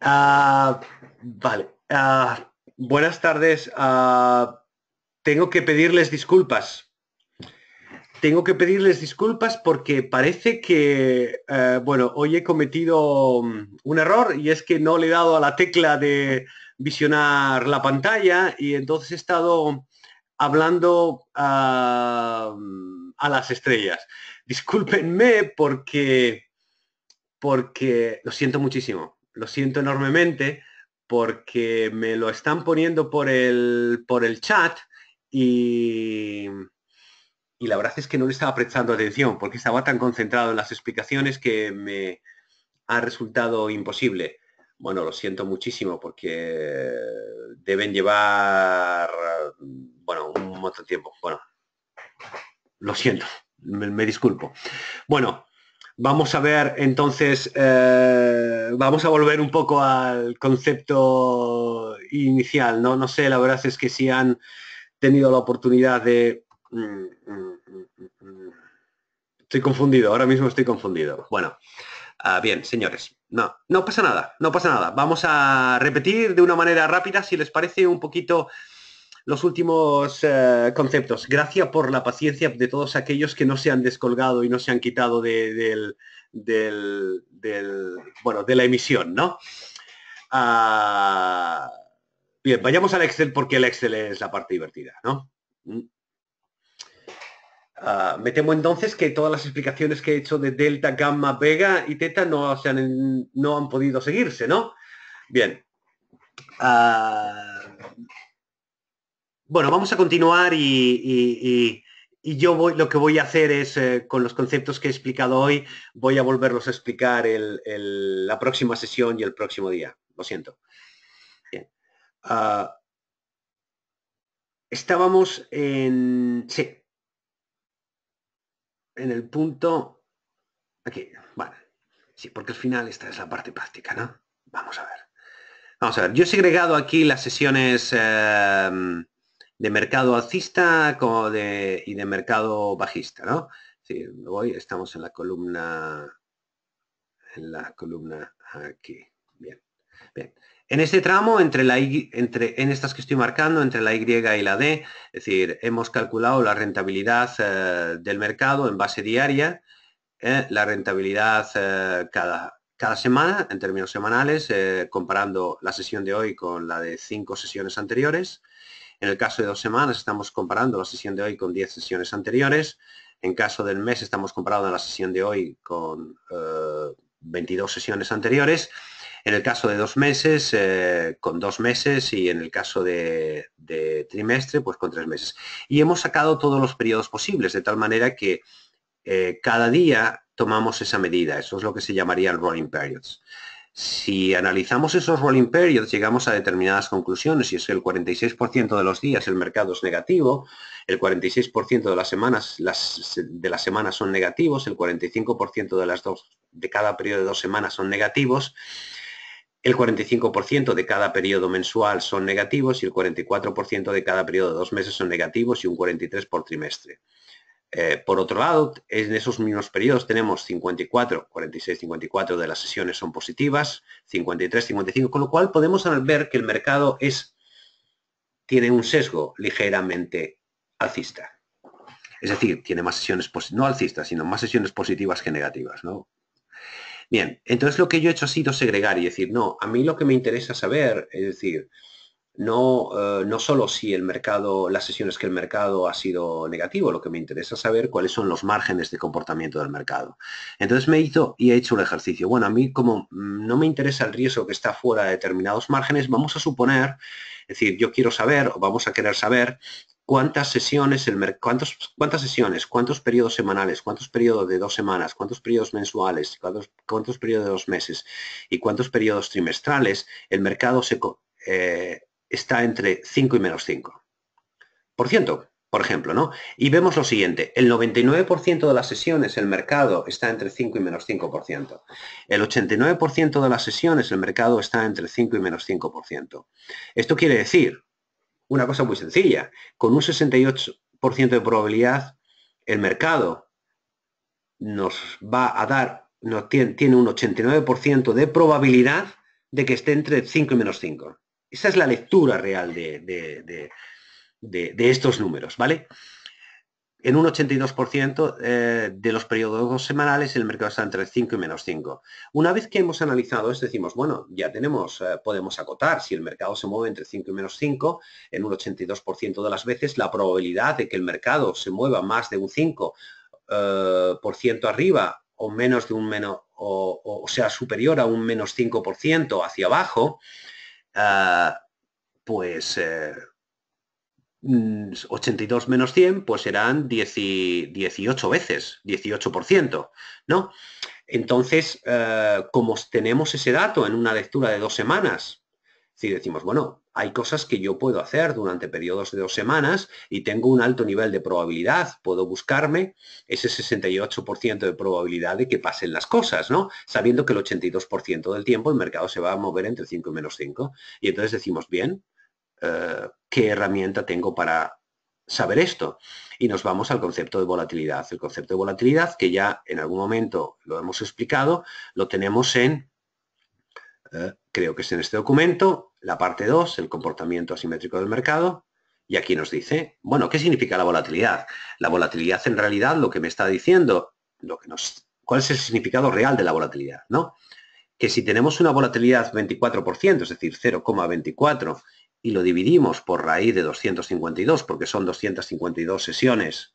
Ah, vale. Ah, buenas tardes. Ah, tengo que pedirles disculpas. Tengo que pedirles disculpas porque parece que, eh, bueno, hoy he cometido mm, un error y es que no le he dado a la tecla de visionar la pantalla y entonces he estado hablando a las estrellas. Discúlpenme porque, porque lo siento muchísimo lo siento enormemente porque me lo están poniendo por el, por el chat y, y la verdad es que no le estaba prestando atención porque estaba tan concentrado en las explicaciones que me ha resultado imposible. Bueno, lo siento muchísimo porque deben llevar, bueno, un montón de tiempo. Bueno, lo siento, me, me disculpo. Bueno, Vamos a ver entonces, eh, vamos a volver un poco al concepto inicial, ¿no? No sé, la verdad es que si han tenido la oportunidad de... Mm, mm, mm, estoy confundido, ahora mismo estoy confundido. Bueno, ah, bien, señores, no, no pasa nada, no pasa nada. Vamos a repetir de una manera rápida, si les parece un poquito los últimos eh, conceptos. Gracias por la paciencia de todos aquellos que no se han descolgado y no se han quitado de, la emisión, ¿no? Ah, bien, vayamos al Excel porque el Excel es la parte divertida, ¿no? Mm. Ah, me temo entonces que todas las explicaciones que he hecho de delta, gamma, vega y teta no, se han podido seguirse, ¿no? Bien. Ah, bueno, vamos a continuar y, yo voy, lo que voy a hacer es, eh, con los conceptos que he explicado hoy, voy a volverlos a explicar la próxima sesión y el próximo día. Lo siento. Ah, estábamos en... Sí. En el punto... Aquí, vale. Sí, porque al final esta es la parte práctica, ¿no? Vamos a ver. Vamos a ver. Yo he segregado aquí las sesiones... Em, de mercado alcista como de, y de mercado bajista, ¿no? Sí, hoy estamos en la columna, en la columna aquí. Bien, bien. En este tramo, entre la y, entre, en estas que estoy marcando, entre la Y y la D, es decir, hemos calculado la rentabilidad eh, del mercado en base diaria, eh, la rentabilidad eh, cada, cada semana, en términos semanales, comparando la sesión de hoy con la de cinco sesiones anteriores, en el caso de dos semanas estamos comparando la sesión de hoy con 10 sesiones anteriores. En caso del mes estamos comparando la sesión de hoy con 22 eh, sesiones anteriores. En el caso de dos meses, eh, con dos meses y en el caso de, trimestre, pues con tres meses. Y hemos sacado todos los periodos posibles, de tal manera que eh, cada día tomamos esa medida. Eso es lo que se llamaría el rolling periods. Si analizamos esos rolling periods, llegamos a determinadas conclusiones y es que el 46% de los días el mercado es negativo, el 46% de las semanas de las semanas son negativos, el 45% de las dos de cada periodo de dos semanas son negativos, el 45% de cada periodo mensual son negativos y el 44% de cada periodo de dos meses son negativos y un 43% por trimestre. Eh, por otro lado, en esos mismos periodos tenemos 54, 46, 54 de las sesiones son positivas, 53, 55, con lo cual podemos ver que el mercado es tiene un sesgo ligeramente alcista. Es decir, tiene más sesiones, no alcistas, sino más sesiones positivas que negativas, ¿no? Bien, entonces lo que yo he hecho ha sido segregar y decir, no, a mí lo que me interesa saber, es decir, no, eh, no solo si el mercado, las sesiones que el mercado ha sido negativo, lo que me interesa saber cuáles son los márgenes de comportamiento del mercado. Entonces me hizo y he hecho el ejercicio. Bueno, a mí como no me interesa el riesgo que está fuera de determinados márgenes, vamos a suponer, es decir, yo quiero saber o vamos a querer saber cuántas sesiones, el cuántos, cuántas sesiones, cuántos periodos semanales, cuántos periodos de dos semanas, cuántos periodos mensuales, cuántos, cuántos periodos de dos meses y cuántos periodos trimestrales el mercado se, eh, está entre 5 y menos 5. Por ciento, por ejemplo, ¿no? Y vemos lo siguiente, el 99% de las sesiones el mercado está entre 5 y menos 5%. El 89% de las sesiones el mercado está entre 5 y menos 5%. Esto quiere decir una cosa muy sencilla, con un 68% de probabilidad el mercado nos va a dar, no, tiene, tiene un 89% de probabilidad de que esté entre 5 y menos 5. Esa es la lectura real de, estos números, ¿vale? En un 82% eh, de los periodos semanales el mercado está entre 5 y menos 5. Una vez que hemos analizado esto, decimos, bueno, ya tenemos, eh, podemos acotar, si el mercado se mueve entre 5 y menos 5, en un 82% de las veces la probabilidad de que el mercado se mueva más de un 5 eh, por ciento arriba o menos de un menos, o, o, sea, superior a un menos 5% hacia abajo, Ah, pues 82 mm, menos 100, pues serán 18 veces, 18%, ¿no? Entonces, eh, como tenemos ese dato en una lectura de dos semanas, si decimos, bueno, hay cosas que yo puedo hacer durante periodos de dos semanas y tengo un alto nivel de probabilidad. Puedo buscarme ese 68% de probabilidad de que pasen las cosas, ¿no? Sabiendo que el 82% del tiempo el mercado se va a mover entre 5 y menos 5. Y entonces decimos, bien, eh, ¿qué herramienta tengo para saber esto? Y nos vamos al concepto de volatilidad. El concepto de volatilidad, que ya en algún momento lo hemos explicado, lo tenemos en eh, creo que es en este documento, la parte 2, el comportamiento asimétrico del mercado, y aquí nos dice, bueno, ¿qué significa la volatilidad? La volatilidad en realidad lo que me está diciendo, lo que nos, ¿cuál es el significado real de la volatilidad? ¿no? Que si tenemos una volatilidad 24%, es decir, 0,24, y lo dividimos por raíz de 252, porque son 252 sesiones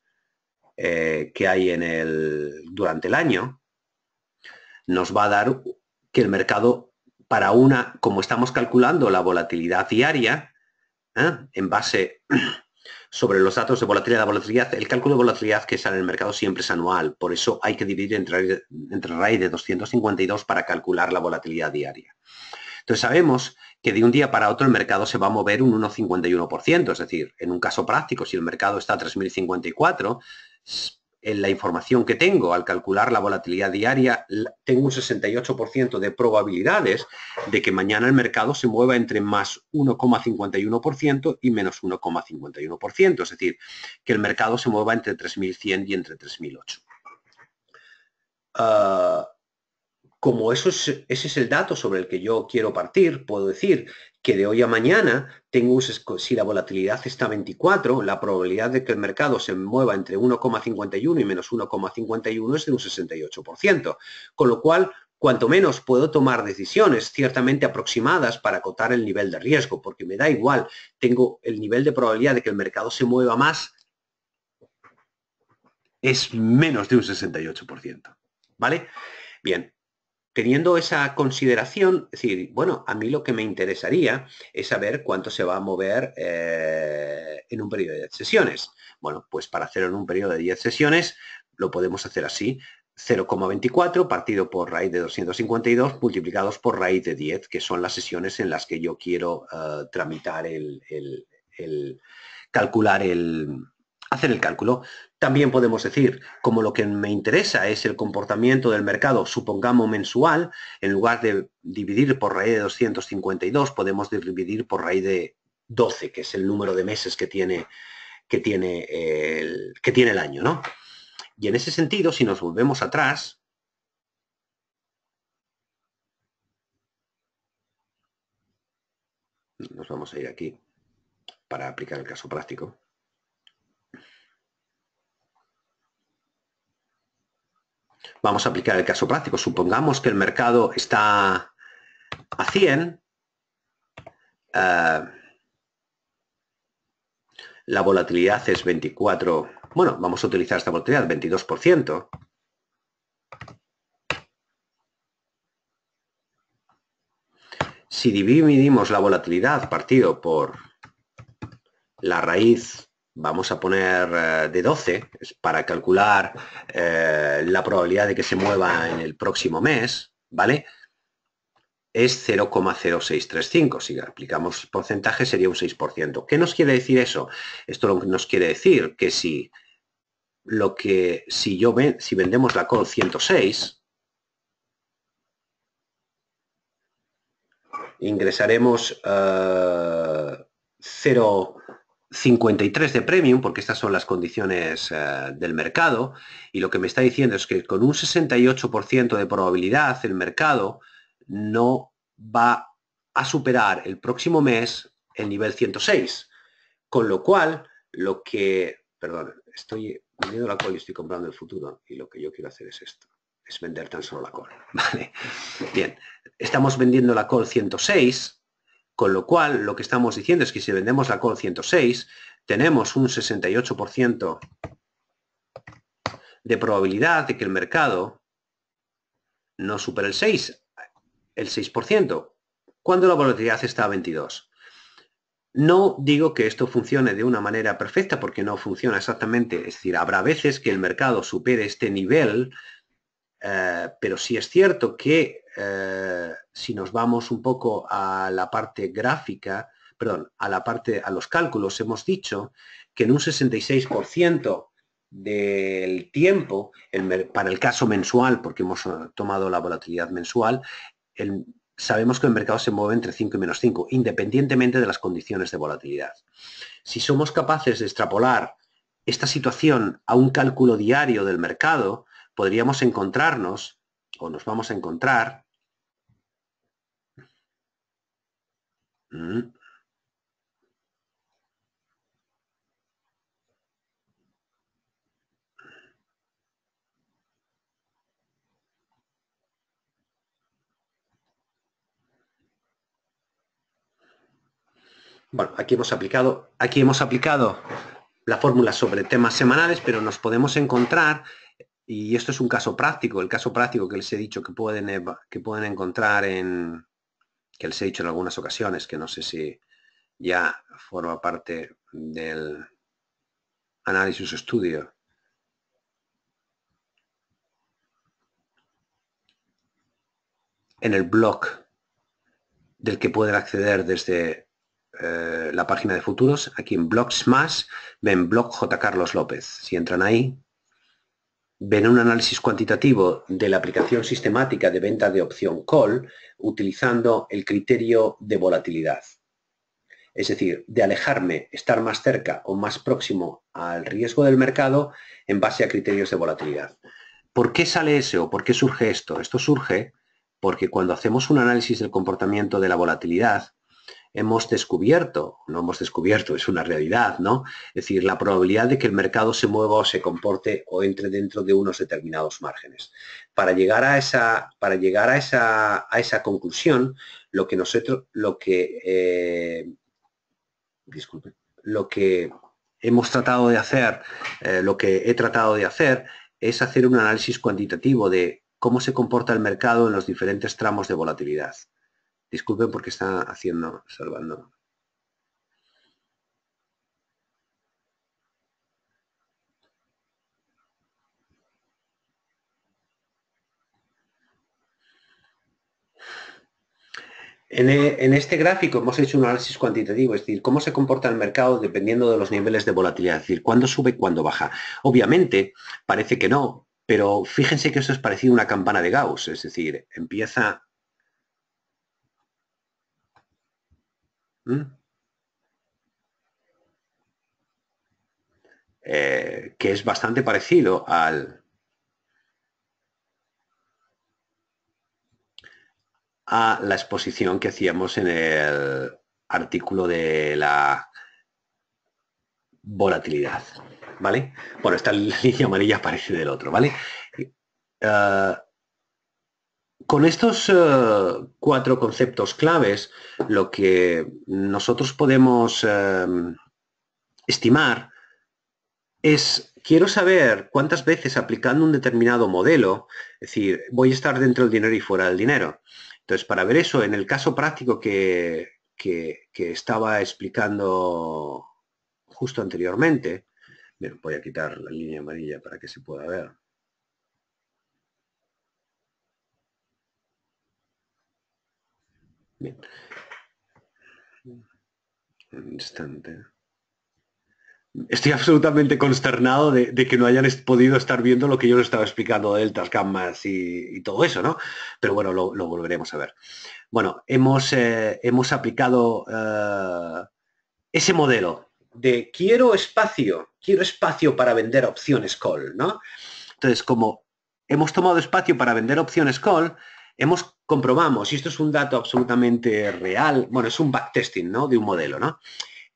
eh, que hay en el, durante el año, nos va a dar que el mercado para una, como estamos calculando la volatilidad diaria, ¿eh? en base sobre los datos de volatilidad, la volatilidad, el cálculo de volatilidad que sale en el mercado siempre es anual, por eso hay que dividir entre, entre raíz de 252 para calcular la volatilidad diaria. Entonces sabemos que de un día para otro el mercado se va a mover un 1,51%, es decir, en un caso práctico, si el mercado está a 3.054, en la información que tengo al calcular la volatilidad diaria, tengo un 68% de probabilidades de que mañana el mercado se mueva entre más 1,51% y menos 1,51%, es decir, que el mercado se mueva entre 3.100 y entre 3.008 como eso ese es el dato sobre el que yo quiero partir, puedo decir que de hoy a mañana tengo si la volatilidad está a 24, la probabilidad de que el mercado se mueva entre 1,51 y menos 1,51 es de un 68%. Con lo cual, cuanto menos puedo tomar decisiones ciertamente aproximadas para acotar el nivel de riesgo, porque me da igual, tengo el nivel de probabilidad de que el mercado se mueva más es menos de un 68%. ¿Vale? Bien, teniendo esa consideración, es decir, bueno, a mí lo que me interesaría es saber cuánto se va a mover eh, en un periodo de 10 sesiones. Bueno, pues para hacerlo en un periodo de 10 sesiones, lo podemos hacer así. 0,24 partido por raíz de 252 multiplicados por raíz de 10, que son las sesiones en las que yo quiero eh, tramitar el, calcular el, hacer el cálculo. También podemos decir, como lo que me interesa es el comportamiento del mercado, supongamos mensual, en lugar de dividir por raíz de 252, podemos dividir por raíz de 12, que es el número de meses que tiene, que tiene, el, que tiene el año, ¿no? Y en ese sentido, si nos volvemos atrás, nos vamos a ir aquí para aplicar el caso práctico. Vamos a aplicar el caso práctico. Supongamos que el mercado está a 100. Eh, la volatilidad es 24. Bueno, vamos a utilizar esta volatilidad, 22%. Si dividimos la volatilidad partido por la raíz vamos a poner eh, de 12 para calcular eh, la probabilidad de que se mueva en el próximo mes, ¿vale? Es 0,0635. Si aplicamos porcentaje sería un 6%. ¿Qué nos quiere decir eso? Esto nos quiere decir que si lo que si yo ven, si vendemos la call 106 ingresaremos 0 eh, 53 de premium, porque estas son las condiciones eh, del mercado, y lo que me está diciendo es que con un 68% de probabilidad el mercado no va a superar el próximo mes el nivel 106. Con lo cual, lo que, perdón, estoy vendiendo la call y estoy comprando el futuro, y lo que yo quiero hacer es esto, es vender tan solo la call. ¿vale? Bien, estamos vendiendo la call 106, con lo cual, lo que estamos diciendo es que si vendemos la call 106, tenemos un 68% de probabilidad de que el mercado no supere el 6, el 6%, cuando la volatilidad está a 22. No digo que esto funcione de una manera perfecta porque no funciona exactamente, es decir, habrá veces que el mercado supere este nivel, eh, pero sí es cierto que eh, si nos vamos un poco a la parte gráfica, perdón, a la parte, a los cálculos, hemos dicho que en un 66% del tiempo, para el caso mensual, porque hemos eh, tomado la volatilidad mensual, sabemos que el mercado se mueve entre 5 y menos 5, independientemente de las condiciones de volatilidad. Si somos capaces de extrapolar esta situación a un cálculo diario del mercado, podríamos encontrarnos, o nos vamos a encontrar. Bueno, aquí hemos aplicado, aquí hemos aplicado la fórmula sobre temas semanales, pero nos podemos encontrar, y esto es un caso práctico, el caso práctico que les he dicho que pueden, que pueden encontrar en, que les he dicho en algunas ocasiones, que no sé si ya forma parte del análisis estudio. En el blog del que pueden acceder desde eh, la página de futuros, aquí en Blogs Más, ven blog J. Carlos López. Si entran ahí, ven un análisis cuantitativo de la aplicación sistemática de venta de opción call utilizando el criterio de volatilidad. Es decir, de alejarme, estar más cerca o más próximo al riesgo del mercado en base a criterios de volatilidad. ¿Por qué sale eso por qué surge esto? Esto surge porque cuando hacemos un análisis del comportamiento de la volatilidad, hemos descubierto, no hemos descubierto, es una realidad, ¿no? Es decir, la probabilidad de que el mercado se mueva o se comporte o entre dentro de unos determinados márgenes. Para llegar a esa, para llegar a esa, a esa conclusión, lo que nosotros, lo que, eh, lo que hemos tratado de hacer, eh, lo que he tratado de hacer es hacer un análisis cuantitativo de cómo se comporta el mercado en los diferentes tramos de volatilidad. Disculpen porque está haciendo, salvando. E, en, este gráfico hemos hecho un análisis cuantitativo, es decir, cómo se comporta el mercado dependiendo de los niveles de volatilidad, es decir, cuándo sube cuándo baja. Obviamente, parece que no, pero fíjense que eso es parecido a una campana de Gauss, es decir, empieza ¿Mm? Eh, que es bastante parecido al a la exposición que hacíamos en el artículo de la volatilidad, ¿vale? Bueno, esta línea amarilla aparece del otro, ¿vale? Eh, con estos eh, cuatro conceptos claves, lo que nosotros podemos estimar es, quiero saber cuántas veces aplicando un determinado modelo, es decir, voy a estar dentro del dinero y fuera del dinero. Entonces, para ver eso, en el caso práctico que, estaba explicando justo anteriormente, voy a quitar la línea amarilla para que se pueda ver. Bien. Un instante. Estoy absolutamente consternado de, que no hayan podido estar viendo lo que yo les estaba explicando de deltas, gammas y, todo eso, ¿no? Pero bueno, lo, volveremos a ver. Bueno, hemos, eh, hemos aplicado eh, ese modelo de quiero espacio, quiero espacio para vender opciones call, ¿no? Entonces, como hemos tomado espacio para vender opciones call, hemos comprobamos, y esto es un dato absolutamente real, bueno, es un backtesting, ¿no? De un modelo, ¿no?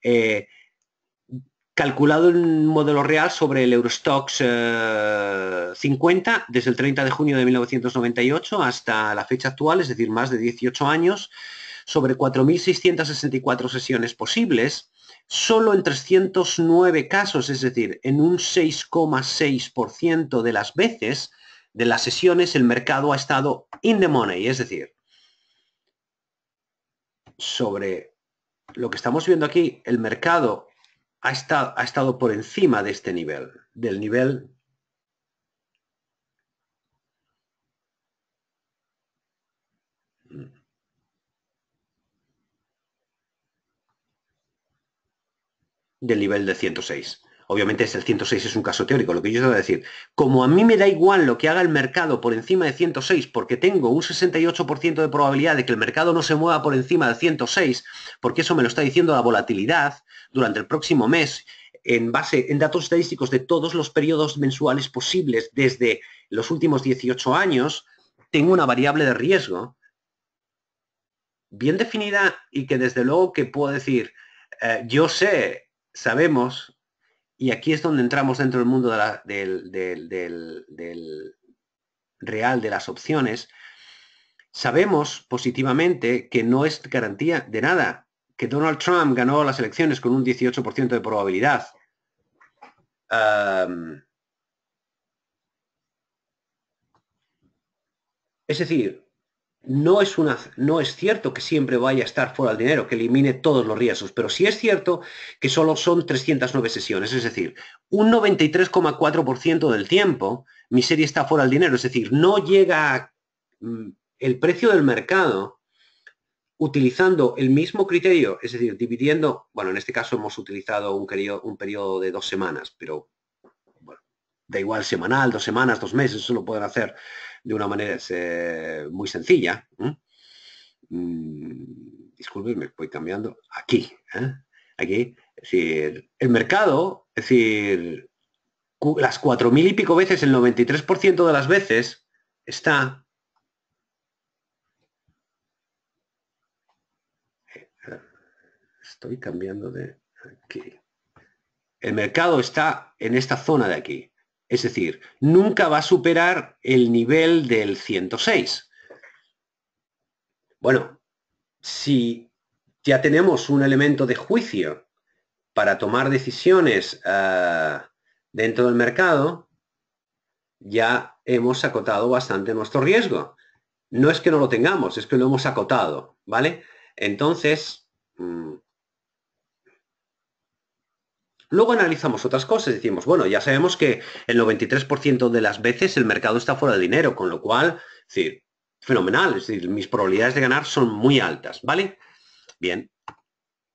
Eh, calculado un modelo real sobre el Eurostox 50 eh, desde el 30 de junio de 1998 hasta la fecha actual, es decir, más de 18 años, sobre 4.664 sesiones posibles, solo en 309 casos, es decir, en un 6,6% de las veces de las sesiones el mercado ha estado in the money, es decir, sobre lo que estamos viendo aquí, el mercado ha estado, ha estado por encima de este nivel, del nivel del nivel de 106. Obviamente es el 106 es un caso teórico, lo que yo te voy a decir. Como a mí me da igual lo que haga el mercado por encima de 106, porque tengo un 68% de probabilidad de que el mercado no se mueva por encima de 106, porque eso me lo está diciendo la volatilidad durante el próximo mes, en base en datos estadísticos de todos los periodos mensuales posibles desde los últimos 18 años, tengo una variable de riesgo bien definida y que desde luego que puedo decir, eh, yo sé, sabemos y aquí es donde entramos dentro del mundo del, real de las opciones, sabemos positivamente que no es garantía de nada, que Donald Trump ganó las elecciones con un 18% de probabilidad. es decir, no es, una, no es cierto que siempre vaya a estar fuera el dinero, que elimine todos los riesgos, pero sí es cierto que solo son 309 sesiones, es decir, un 93,4% del tiempo mi serie está fuera del dinero, es decir, no llega mm, el precio del mercado utilizando el mismo criterio, es decir, dividiendo, bueno, en este caso hemos utilizado un periodo, un de dos semanas, pero da igual semanal, dos semanas, dos meses, eso lo pueden hacer de una manera eh, muy sencilla. Mm, disculpen, me voy cambiando. Aquí, ¿eh? aquí. Es decir, el mercado, es decir, las cuatro mil y pico veces, el 93% de las veces está estoy cambiando de aquí. El mercado está en esta zona de aquí. Es decir, nunca va a superar el nivel del 106. Bueno, si ya tenemos un elemento de juicio para tomar decisiones eh, dentro del mercado, ya hemos acotado bastante nuestro riesgo. No es que no lo tengamos, es que lo hemos acotado, ¿vale? Entonces, mm, Luego analizamos otras cosas, decimos, bueno, ya sabemos que el 93% de las veces el mercado está fuera de dinero, con lo cual, decir, fenomenal, es decir, mis probabilidades de ganar son muy altas, ¿vale? Bien.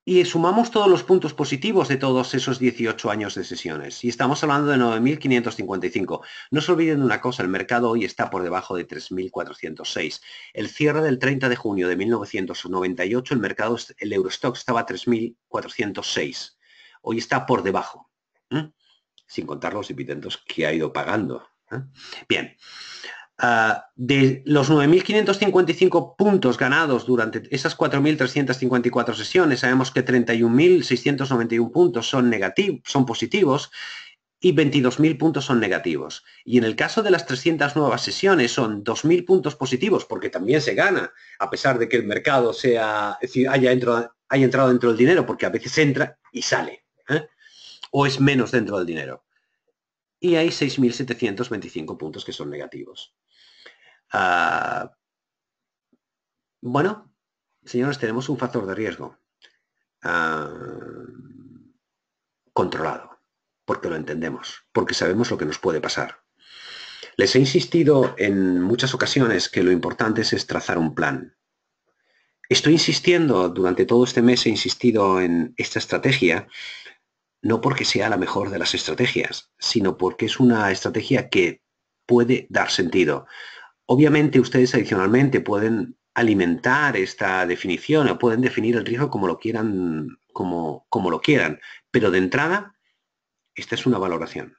Y sumamos todos los puntos positivos de todos esos 18 años de sesiones. Y estamos hablando de 9.555. No se olviden de una cosa, el mercado hoy está por debajo de 3.406. El cierre del 30 de junio de 1998, el mercado, el Eurostock estaba a 3.406 hoy está por debajo, sin contar los dividendos que ha ido pagando. Bien, Ah, de los 9.555 puntos ganados durante esas 4.354 sesiones, sabemos que 31.691 puntos son negativos, son positivos y 22.000 puntos son negativos. Y en el caso de las 300 nuevas sesiones son 2.000 puntos positivos porque también se gana, a pesar de que el mercado sea, haya, entrado, haya entrado dentro del dinero, porque a veces entra y sale. O es menos dentro del dinero. Y hay 6.725 puntos que son negativos. Ah, bueno, señores, tenemos un factor de riesgo ah, controlado, porque lo entendemos, porque sabemos lo que nos puede pasar. Les he insistido en muchas ocasiones que lo importante es, trazar un plan. Estoy insistiendo, durante todo este mes he insistido en esta estrategia, no porque sea la mejor de las estrategias, sino porque es una estrategia que puede dar sentido. Obviamente ustedes adicionalmente pueden alimentar esta definición o pueden definir el riesgo como lo quieran, como, como lo quieran, pero de entrada, esta es una valoración.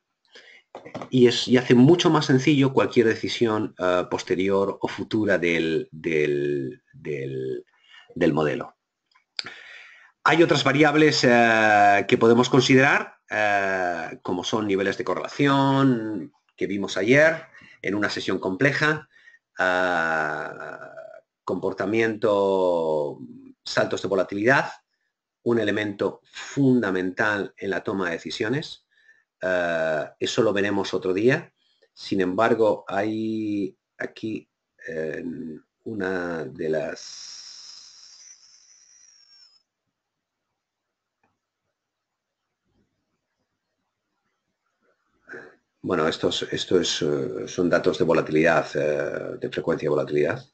Y, es, y hace mucho más sencillo cualquier decisión eh, posterior o futura del, del, modelo. Hay otras variables eh, que podemos considerar, eh, como son niveles de correlación que vimos ayer en una sesión compleja, comportamiento, saltos de volatilidad, un elemento fundamental en la toma de decisiones. Eso lo veremos otro día. Sin embargo, hay aquí una de las Bueno, estos, esto es, eh, son datos de volatilidad, eh, de frecuencia de volatilidad.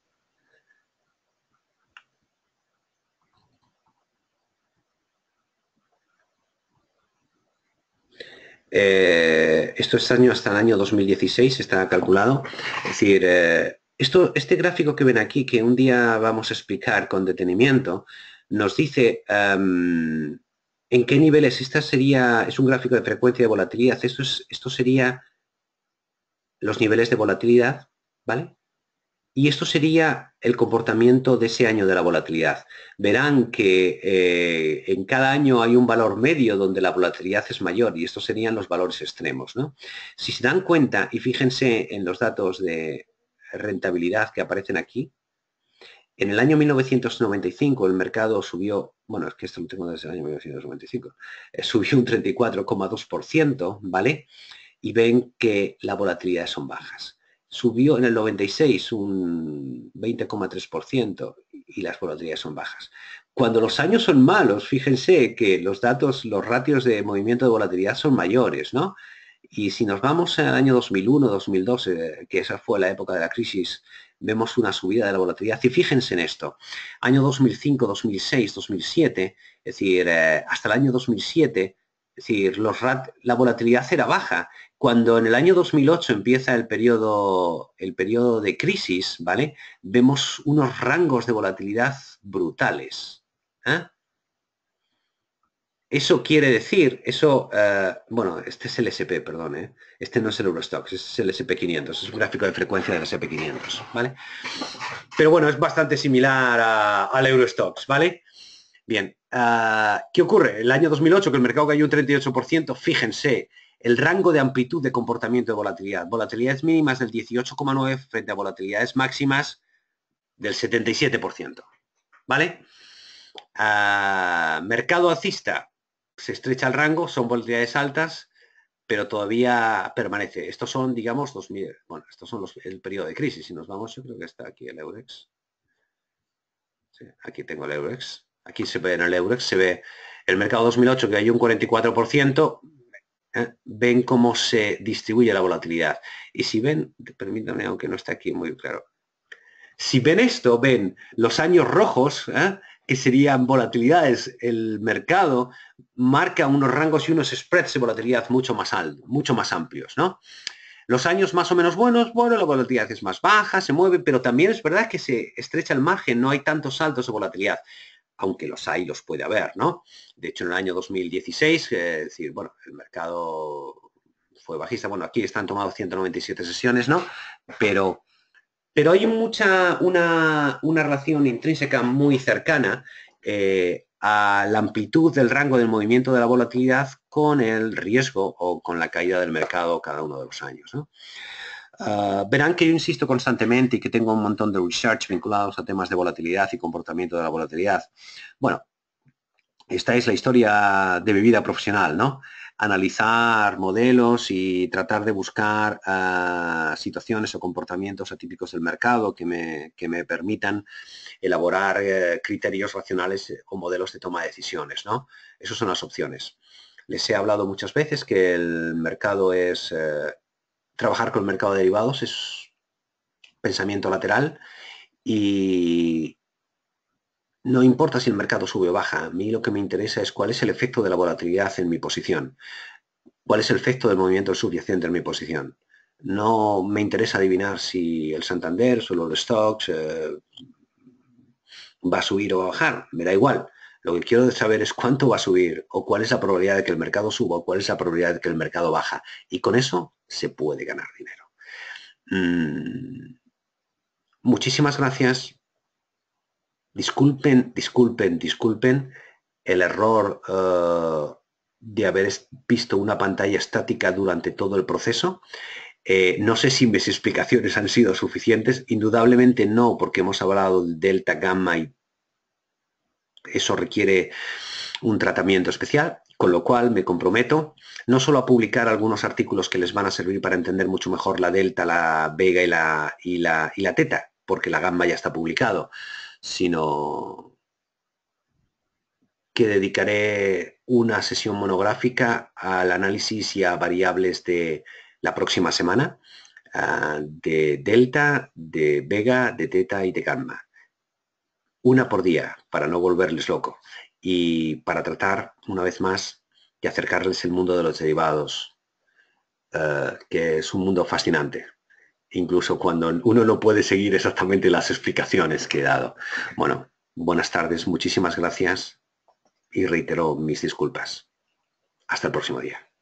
Eh, esto es año hasta el año 2016, está calculado. Es decir, esto, este gráfico que ven aquí, que un día vamos a explicar con detenimiento, nos dice em, ¿En qué niveles? Esta sería, es un gráfico de frecuencia de volatilidad. Esto, es, esto sería los niveles de volatilidad, ¿vale? Y esto sería el comportamiento de ese año de la volatilidad. Verán que eh, en cada año hay un valor medio donde la volatilidad es mayor y estos serían los valores extremos. ¿no? Si se dan cuenta y fíjense en los datos de rentabilidad que aparecen aquí, en el año 1995 el mercado subió, bueno, es que esto lo tengo desde el año 1995, eh, subió un 34,2%, ¿vale? Y ven que las volatilidades son bajas. Subió en el 96 un 20,3% y las volatilidades son bajas. Cuando los años son malos, fíjense que los datos, los ratios de movimiento de volatilidad son mayores, ¿no? Y si nos vamos al año 2001, 2002, eh, que esa fue la época de la crisis vemos una subida de la volatilidad. Y fíjense en esto, año 2005, 2006, 2007, es decir, eh, hasta el año 2007, es decir, los la volatilidad era baja. Cuando en el año 2008 empieza el periodo, el periodo de crisis, ¿vale? Vemos unos rangos de volatilidad brutales. ¿eh? Eso quiere decir, eso, eh, bueno, este es el SP, perdón, ¿eh? este no es el Eurostox, este es el SP500, es un gráfico de frecuencia del SP500, ¿vale? Pero bueno, es bastante similar al Eurostox, ¿vale? Bien, ah, ¿qué ocurre? El año 2008, que el mercado cayó un 38%, fíjense, el rango de amplitud de comportamiento de volatilidad. Volatilidades mínimas del 18,9 frente a volatilidades máximas del 77%, ¿vale? Ah, mercado alcista, se estrecha el rango, son volatilidades altas, pero todavía permanece. Estos son, digamos, 2000, bueno, estos son los, el periodo de crisis. Si nos vamos, yo creo que está aquí el Eurex. aquí tengo el Eurex. Aquí se ve en el Eurex, se ve el mercado 2008 que hay un 44%. ¿eh? Ven cómo se distribuye la volatilidad. Y si ven, permítanme, aunque no está aquí muy claro. Si ven esto, ven los años rojos, ¿eh? Que serían volatilidades, el mercado marca unos rangos y unos spreads de volatilidad mucho más altos, mucho más amplios, ¿no? Los años más o menos buenos, bueno, la volatilidad es más baja, se mueve, pero también es verdad que se estrecha el margen, no hay tantos saltos de volatilidad, aunque los hay, los puede haber, ¿no? De hecho, en el año 2016, eh, es decir, bueno, el mercado fue bajista, bueno, aquí están tomados 197 sesiones, ¿no? Pero Pero hay mucha, una, relación intrínseca muy cercana eh, a la amplitud del rango del movimiento de la volatilidad con el riesgo o con la caída del mercado cada uno de los años. Ah, verán que yo insisto constantemente y que tengo un montón de research vinculados a temas de volatilidad y comportamiento de la volatilidad. Bueno, esta es la historia de mi vida profesional, ¿no? Analizar modelos y tratar de buscar ah, situaciones o comportamientos atípicos del mercado que me, me permitan elaborar eh, criterios racionales o modelos de toma de decisiones, ¿no? Esas son las opciones. Les he hablado muchas veces que el mercado es eh, trabajar con el mercado de derivados es pensamiento lateral y no importa si el mercado sube o baja, a mí lo que me interesa es cuál es el efecto de la volatilidad en mi posición, cuál es el efecto del movimiento subyacente en mi posición. No me interesa adivinar si el Santander, solo los stocks, eh, va a subir o a bajar, me da igual. Lo que quiero saber es cuánto va a subir o cuál es la probabilidad de que el mercado suba o cuál es la probabilidad de que el mercado baja. Y con eso se puede ganar dinero. Mm, muchísimas gracias. Disculpen, disculpen, disculpen el error eh, de haber visto una pantalla estática durante todo el proceso. Eh, no sé si mis explicaciones han sido suficientes. Indudablemente no, porque hemos hablado del delta, gamma y eso requiere un tratamiento especial, con lo cual me comprometo no solo a publicar algunos artículos que les van a servir para entender mucho mejor la delta, la vega y la, y la, y la teta, porque la gamma ya está publicado, sino que dedicaré una sesión monográfica al análisis y a variables de la próxima semana, ah, de delta, de vega, de teta y de gamma. Una por día para no volverles loco y para tratar una vez más de acercarles el mundo de los derivados, eh, que es un mundo fascinante, incluso cuando uno no puede seguir exactamente las explicaciones que he dado. Bueno, buenas tardes, muchísimas gracias y reitero mis disculpas. Hasta el próximo día.